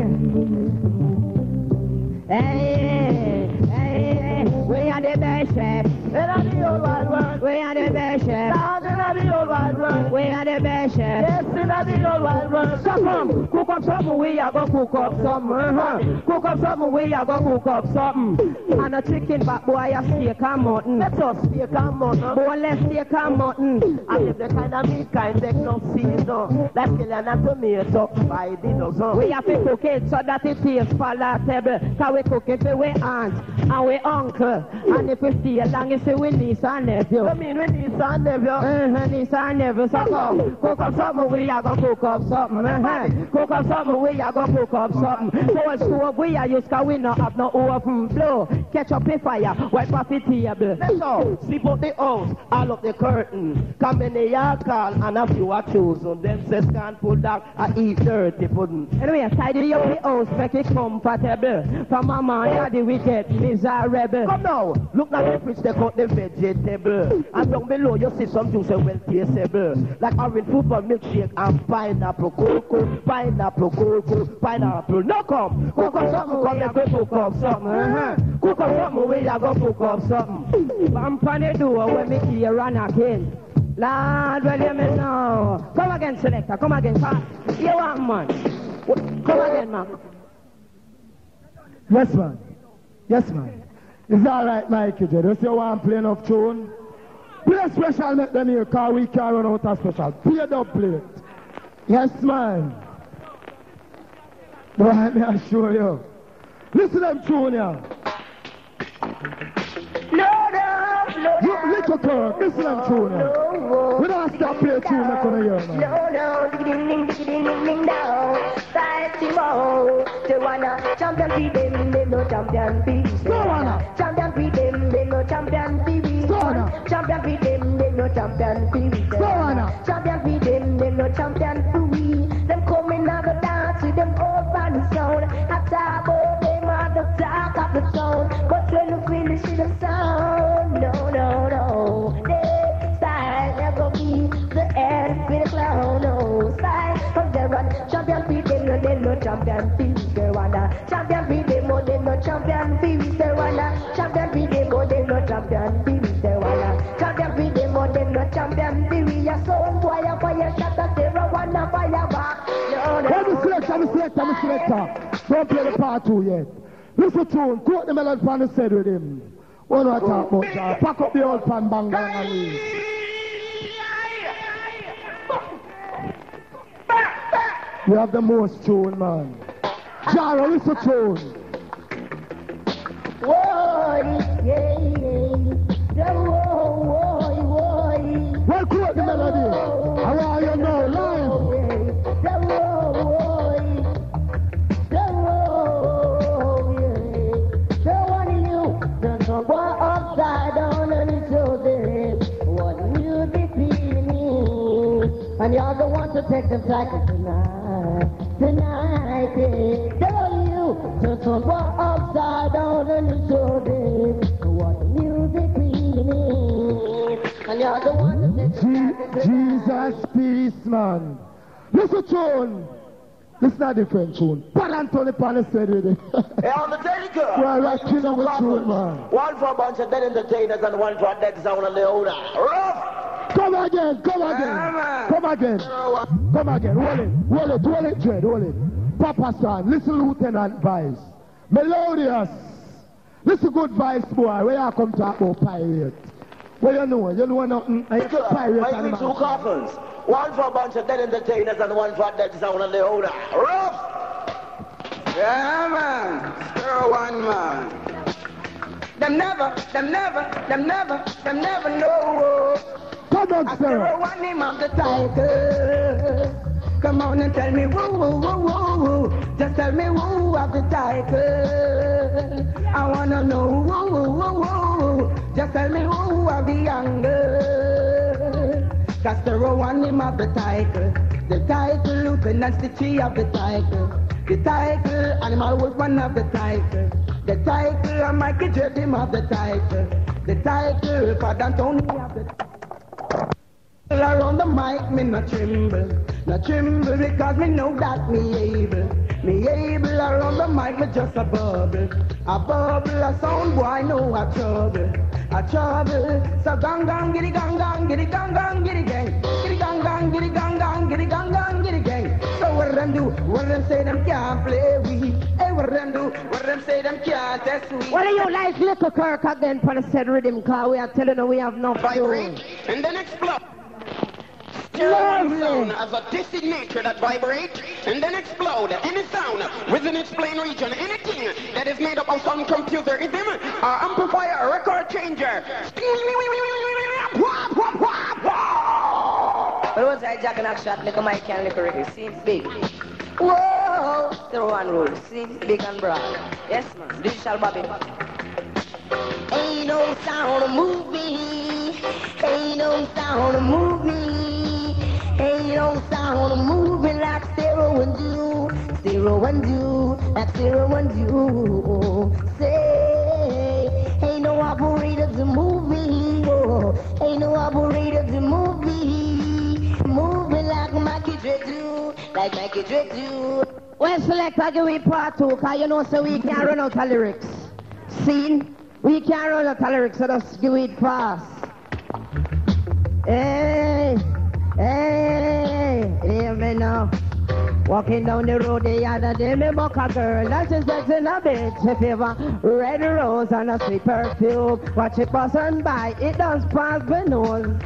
Hey. Hey. We are the best, chef. We are the old wide world. We are the best, chef. the old wide world. We are the best, chef. Yes, in the old wide world. Something. Cook up something. We are gonna cook up something. Uh-huh. Cook up something. We are gonna cook up something. And a chicken back, boy, a steak and mutton. Let's steak and mutton. Boy, let's steak and mutton. And if the kind of meat kind take no season, let's kill an a tomato by the dozen. We have to cook it so that it tastes palatable. Cause we cook it for we aunt and we uncle. And if we stay long, it's we niece and nephew. I mean, we niece and nephew. Uh-huh, niece and nephew. So come, cook up something, we are gonna cook up something. Uh-huh. Cook up something, we are gonna cook up something. So it's stove we are use, cause we not have no oven blow. Catch up the fire, wipe off the table. Let's go. Sleep out the house, all up the curtain. Come in the yard, call, and a few are chosen. Them says can't pull down, I eat dirty pudding. Anyway, tidy up the house, make it comfortable. From mama and daddy, we get miserable. Come now, look at the fridge, they cut the vegetable. And down below, you see some juice well tasteable. Like orange football milkshake and pineapple cocoa, pineapple cocoa, pineapple. No come, cook up something, come and cook up something. Uh-huh. Cook up something, we are gonna cook up something. The door when me hear run again. Lord, well, you me know. Come again, selector, come again, come. You want man. Come again, man. Yes, man. Yes, man. It's all right, Mikey J. You want to play enough tune? Play a special, make them here, cause we can't run out of special. Play dub plate. Yes, man. Let me assure you. Listen to them tune here. No, no, no, You, little Kirk, listen to them tune here. We don't stop play tune, make gonna hear, man. No, no, ding, ding, ding, ding, ding, ding, down. Fighting mode. They wanna champion beat them, they no champion Go on now. Champion beat them, they no champion Go on now. Champion beat them, they no champion Go on now. Champion beat them, they no champion beat Them coming out the dance with them old band sound. I talk about them at the block up the tone. But when you really see the sound, no, no, no. Next time, never be the end with a clown. No, sign from the run. Champion beat them, no, they no champion beat the one. Champion beat them, no, they no champion beat the one. Champion beat them, no, they no champion beat the one. Champion beat them, no, they no champion beat your soul. Fire, fire, shut up, they run one, fire back. Let me select, let me select, let me select. Don't play the part two yet. Listen to him. Quote the melody pan said with him. What do I talk about, Jar? Pack up the old pan, bang, bang, and leave. We have the most tune, man. Jaro, listen to him. Well, quote the melody. You're the one to the cycle tonight. Tonight, eh. Tell you, just one walk upside down and it's so dead. What music feeling? And you're the one to take the cycle tonight. Jesus peace, man. Listen tune. Listen to the French tune. Pat Anthony Pan said with it. Hey, Undertaker! Well, we're killing with Two tune, man. One for a bunch of dead entertainers and one for a dead sound of the older. Rough! Come again, come again, come again, come again. Hold it, hold it, hold it, Dread, hold it. Papa San, listen Lieutenant Vice. Melodious. Listen good Vice boy, where you come talk about pirate. What you know? You know nothing. I Good. pirate Might and be two coffins. One for a bunch of dead entertainers and one for a dead sound of the older. Rough! Yeah, man. Zero one man. Them never, them never, them never, them never know. Come on, I sir. zero one name of the title. Come on and tell me woo, woo, woo, woo, woo. Just tell me woo of the title. I wanna know woo, woo, woo, woo. Just tell me who of the angle. That's the one name of the title. The title, Lieutenant Stitchie of the title. The title, Animal Wolf one of the title. The title, Mikey Jerdim of the title. The title, Father Tony of the title. Around the mic, me no tremble, no tremble because me know that me able, me able around the mic, me just a bubble, a bubble, a sound boy know a trouble, a trouble. So gang gang, giddy gang gang, giddy gang gang, giddy gang, giddy gang gang, giddy gang gang, giddy gang gang, giddy gang. So what them do? What them say them can't play we? Hey, what them do? What them say them can't test we? What are you like, little Kirk again for the said rhythm? Cause we are telling you we have no Vibrate and then explode. Stirring sound as a distant nature that vibrate and then explode. Any sound within its plane region, anything that is made up of some computer rhythm or amplifier, record changer. But once I jack and act shot, make a mic can lick a record. See, big. Whoa! Zero one rule. See, big and broad. Yes, man. Digital Bobby. Ain't no sound to move me. Ain't no sound to move me. Ain't no sound to move me like zero and do. Zero and do. Like zero and do. Say, Like Mikey Dre do. Well, select I give we part two, cause you know so we can't run out of lyrics. Seen? We can't run out of lyrics, so just give it fast. Hey, hey, hear me now. Walking down the road the other day, me buck a girl and she's sexing a bitch. She favor red rose and a sweet perfume. Watch it passing by, it does pass my nose.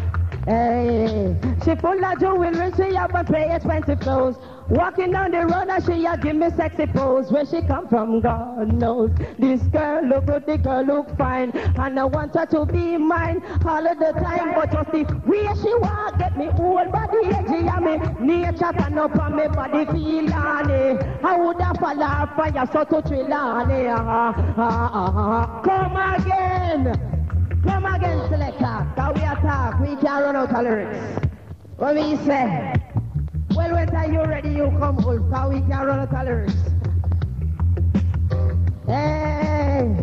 Hey, she full of jewelry, she have a play expensive clothes. Walking down the road and she a give me sexy pose. Where she come from, God knows. This girl look good, the girl look fine. And I want her to be mine all of the time. But just the way she walk, get me whole body edgy and me nature turn up on me body feel on it. I would have fall off fire so to chill on it. Ah, ah, ah. Come again. Come again, selector. Cause we attack, we can't run out of lyrics. What me say? Well, when are you ready, you come, Wolf, cause we can't run out of. Hey!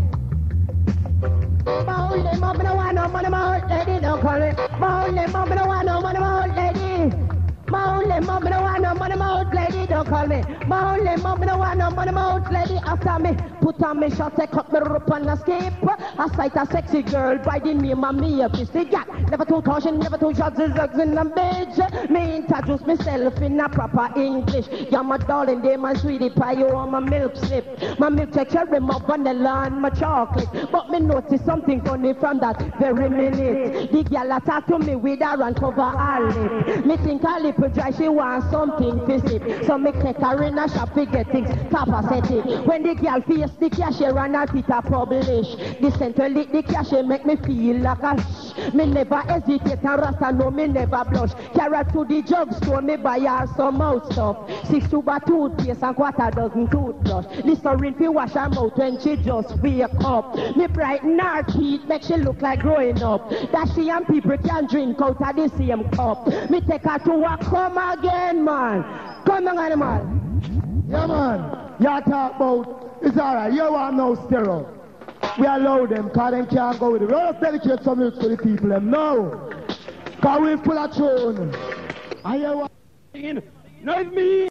Bound them up, no one, no money, mouth, lady, don't call it. Bound them up, no one, no money, mouth, lady. Bound them up, no one, no money, mouth, lady, don't call me. My only mom, no want no money, my old lady after me. Put on me shot, take up me rope and escape. I sight a sexy girl by the name of me, a the gap. Never too caution, never too shots, zugs in a bitch. Me introduce myself in a proper English. You're my darling, they my sweetie pie, you on my milk slip. My milk check cherry, my vanilla and my chocolate. But me notice something funny from that very minute. The girl attack to me with her and cover her lip. Me think her lip dry, she want something to. So me take her in a shop to get things capacitic. When the girl face the cashier and her Twitter publish. The center lick the cashier make me feel like a shh. Me never hesitate and rasta no me never blush. Carry her to the drugstore, me buy her some mouth stuff. Six tube of toothpaste and quarter dozen toothbrush. Listerine fi wash her mouth when she just wake up. Me brighten her teeth, make she look like growing up. That she and people can drink out of the same cup. Me take her to a come again, man. Come on, animal. Yeah, man. Y'all talk about, it's alright, you want no stereo. We allow them, cause them can't go with it. We don't dedicate some music to the people, them. No. Cause we full of tune. And you want, no, it's me.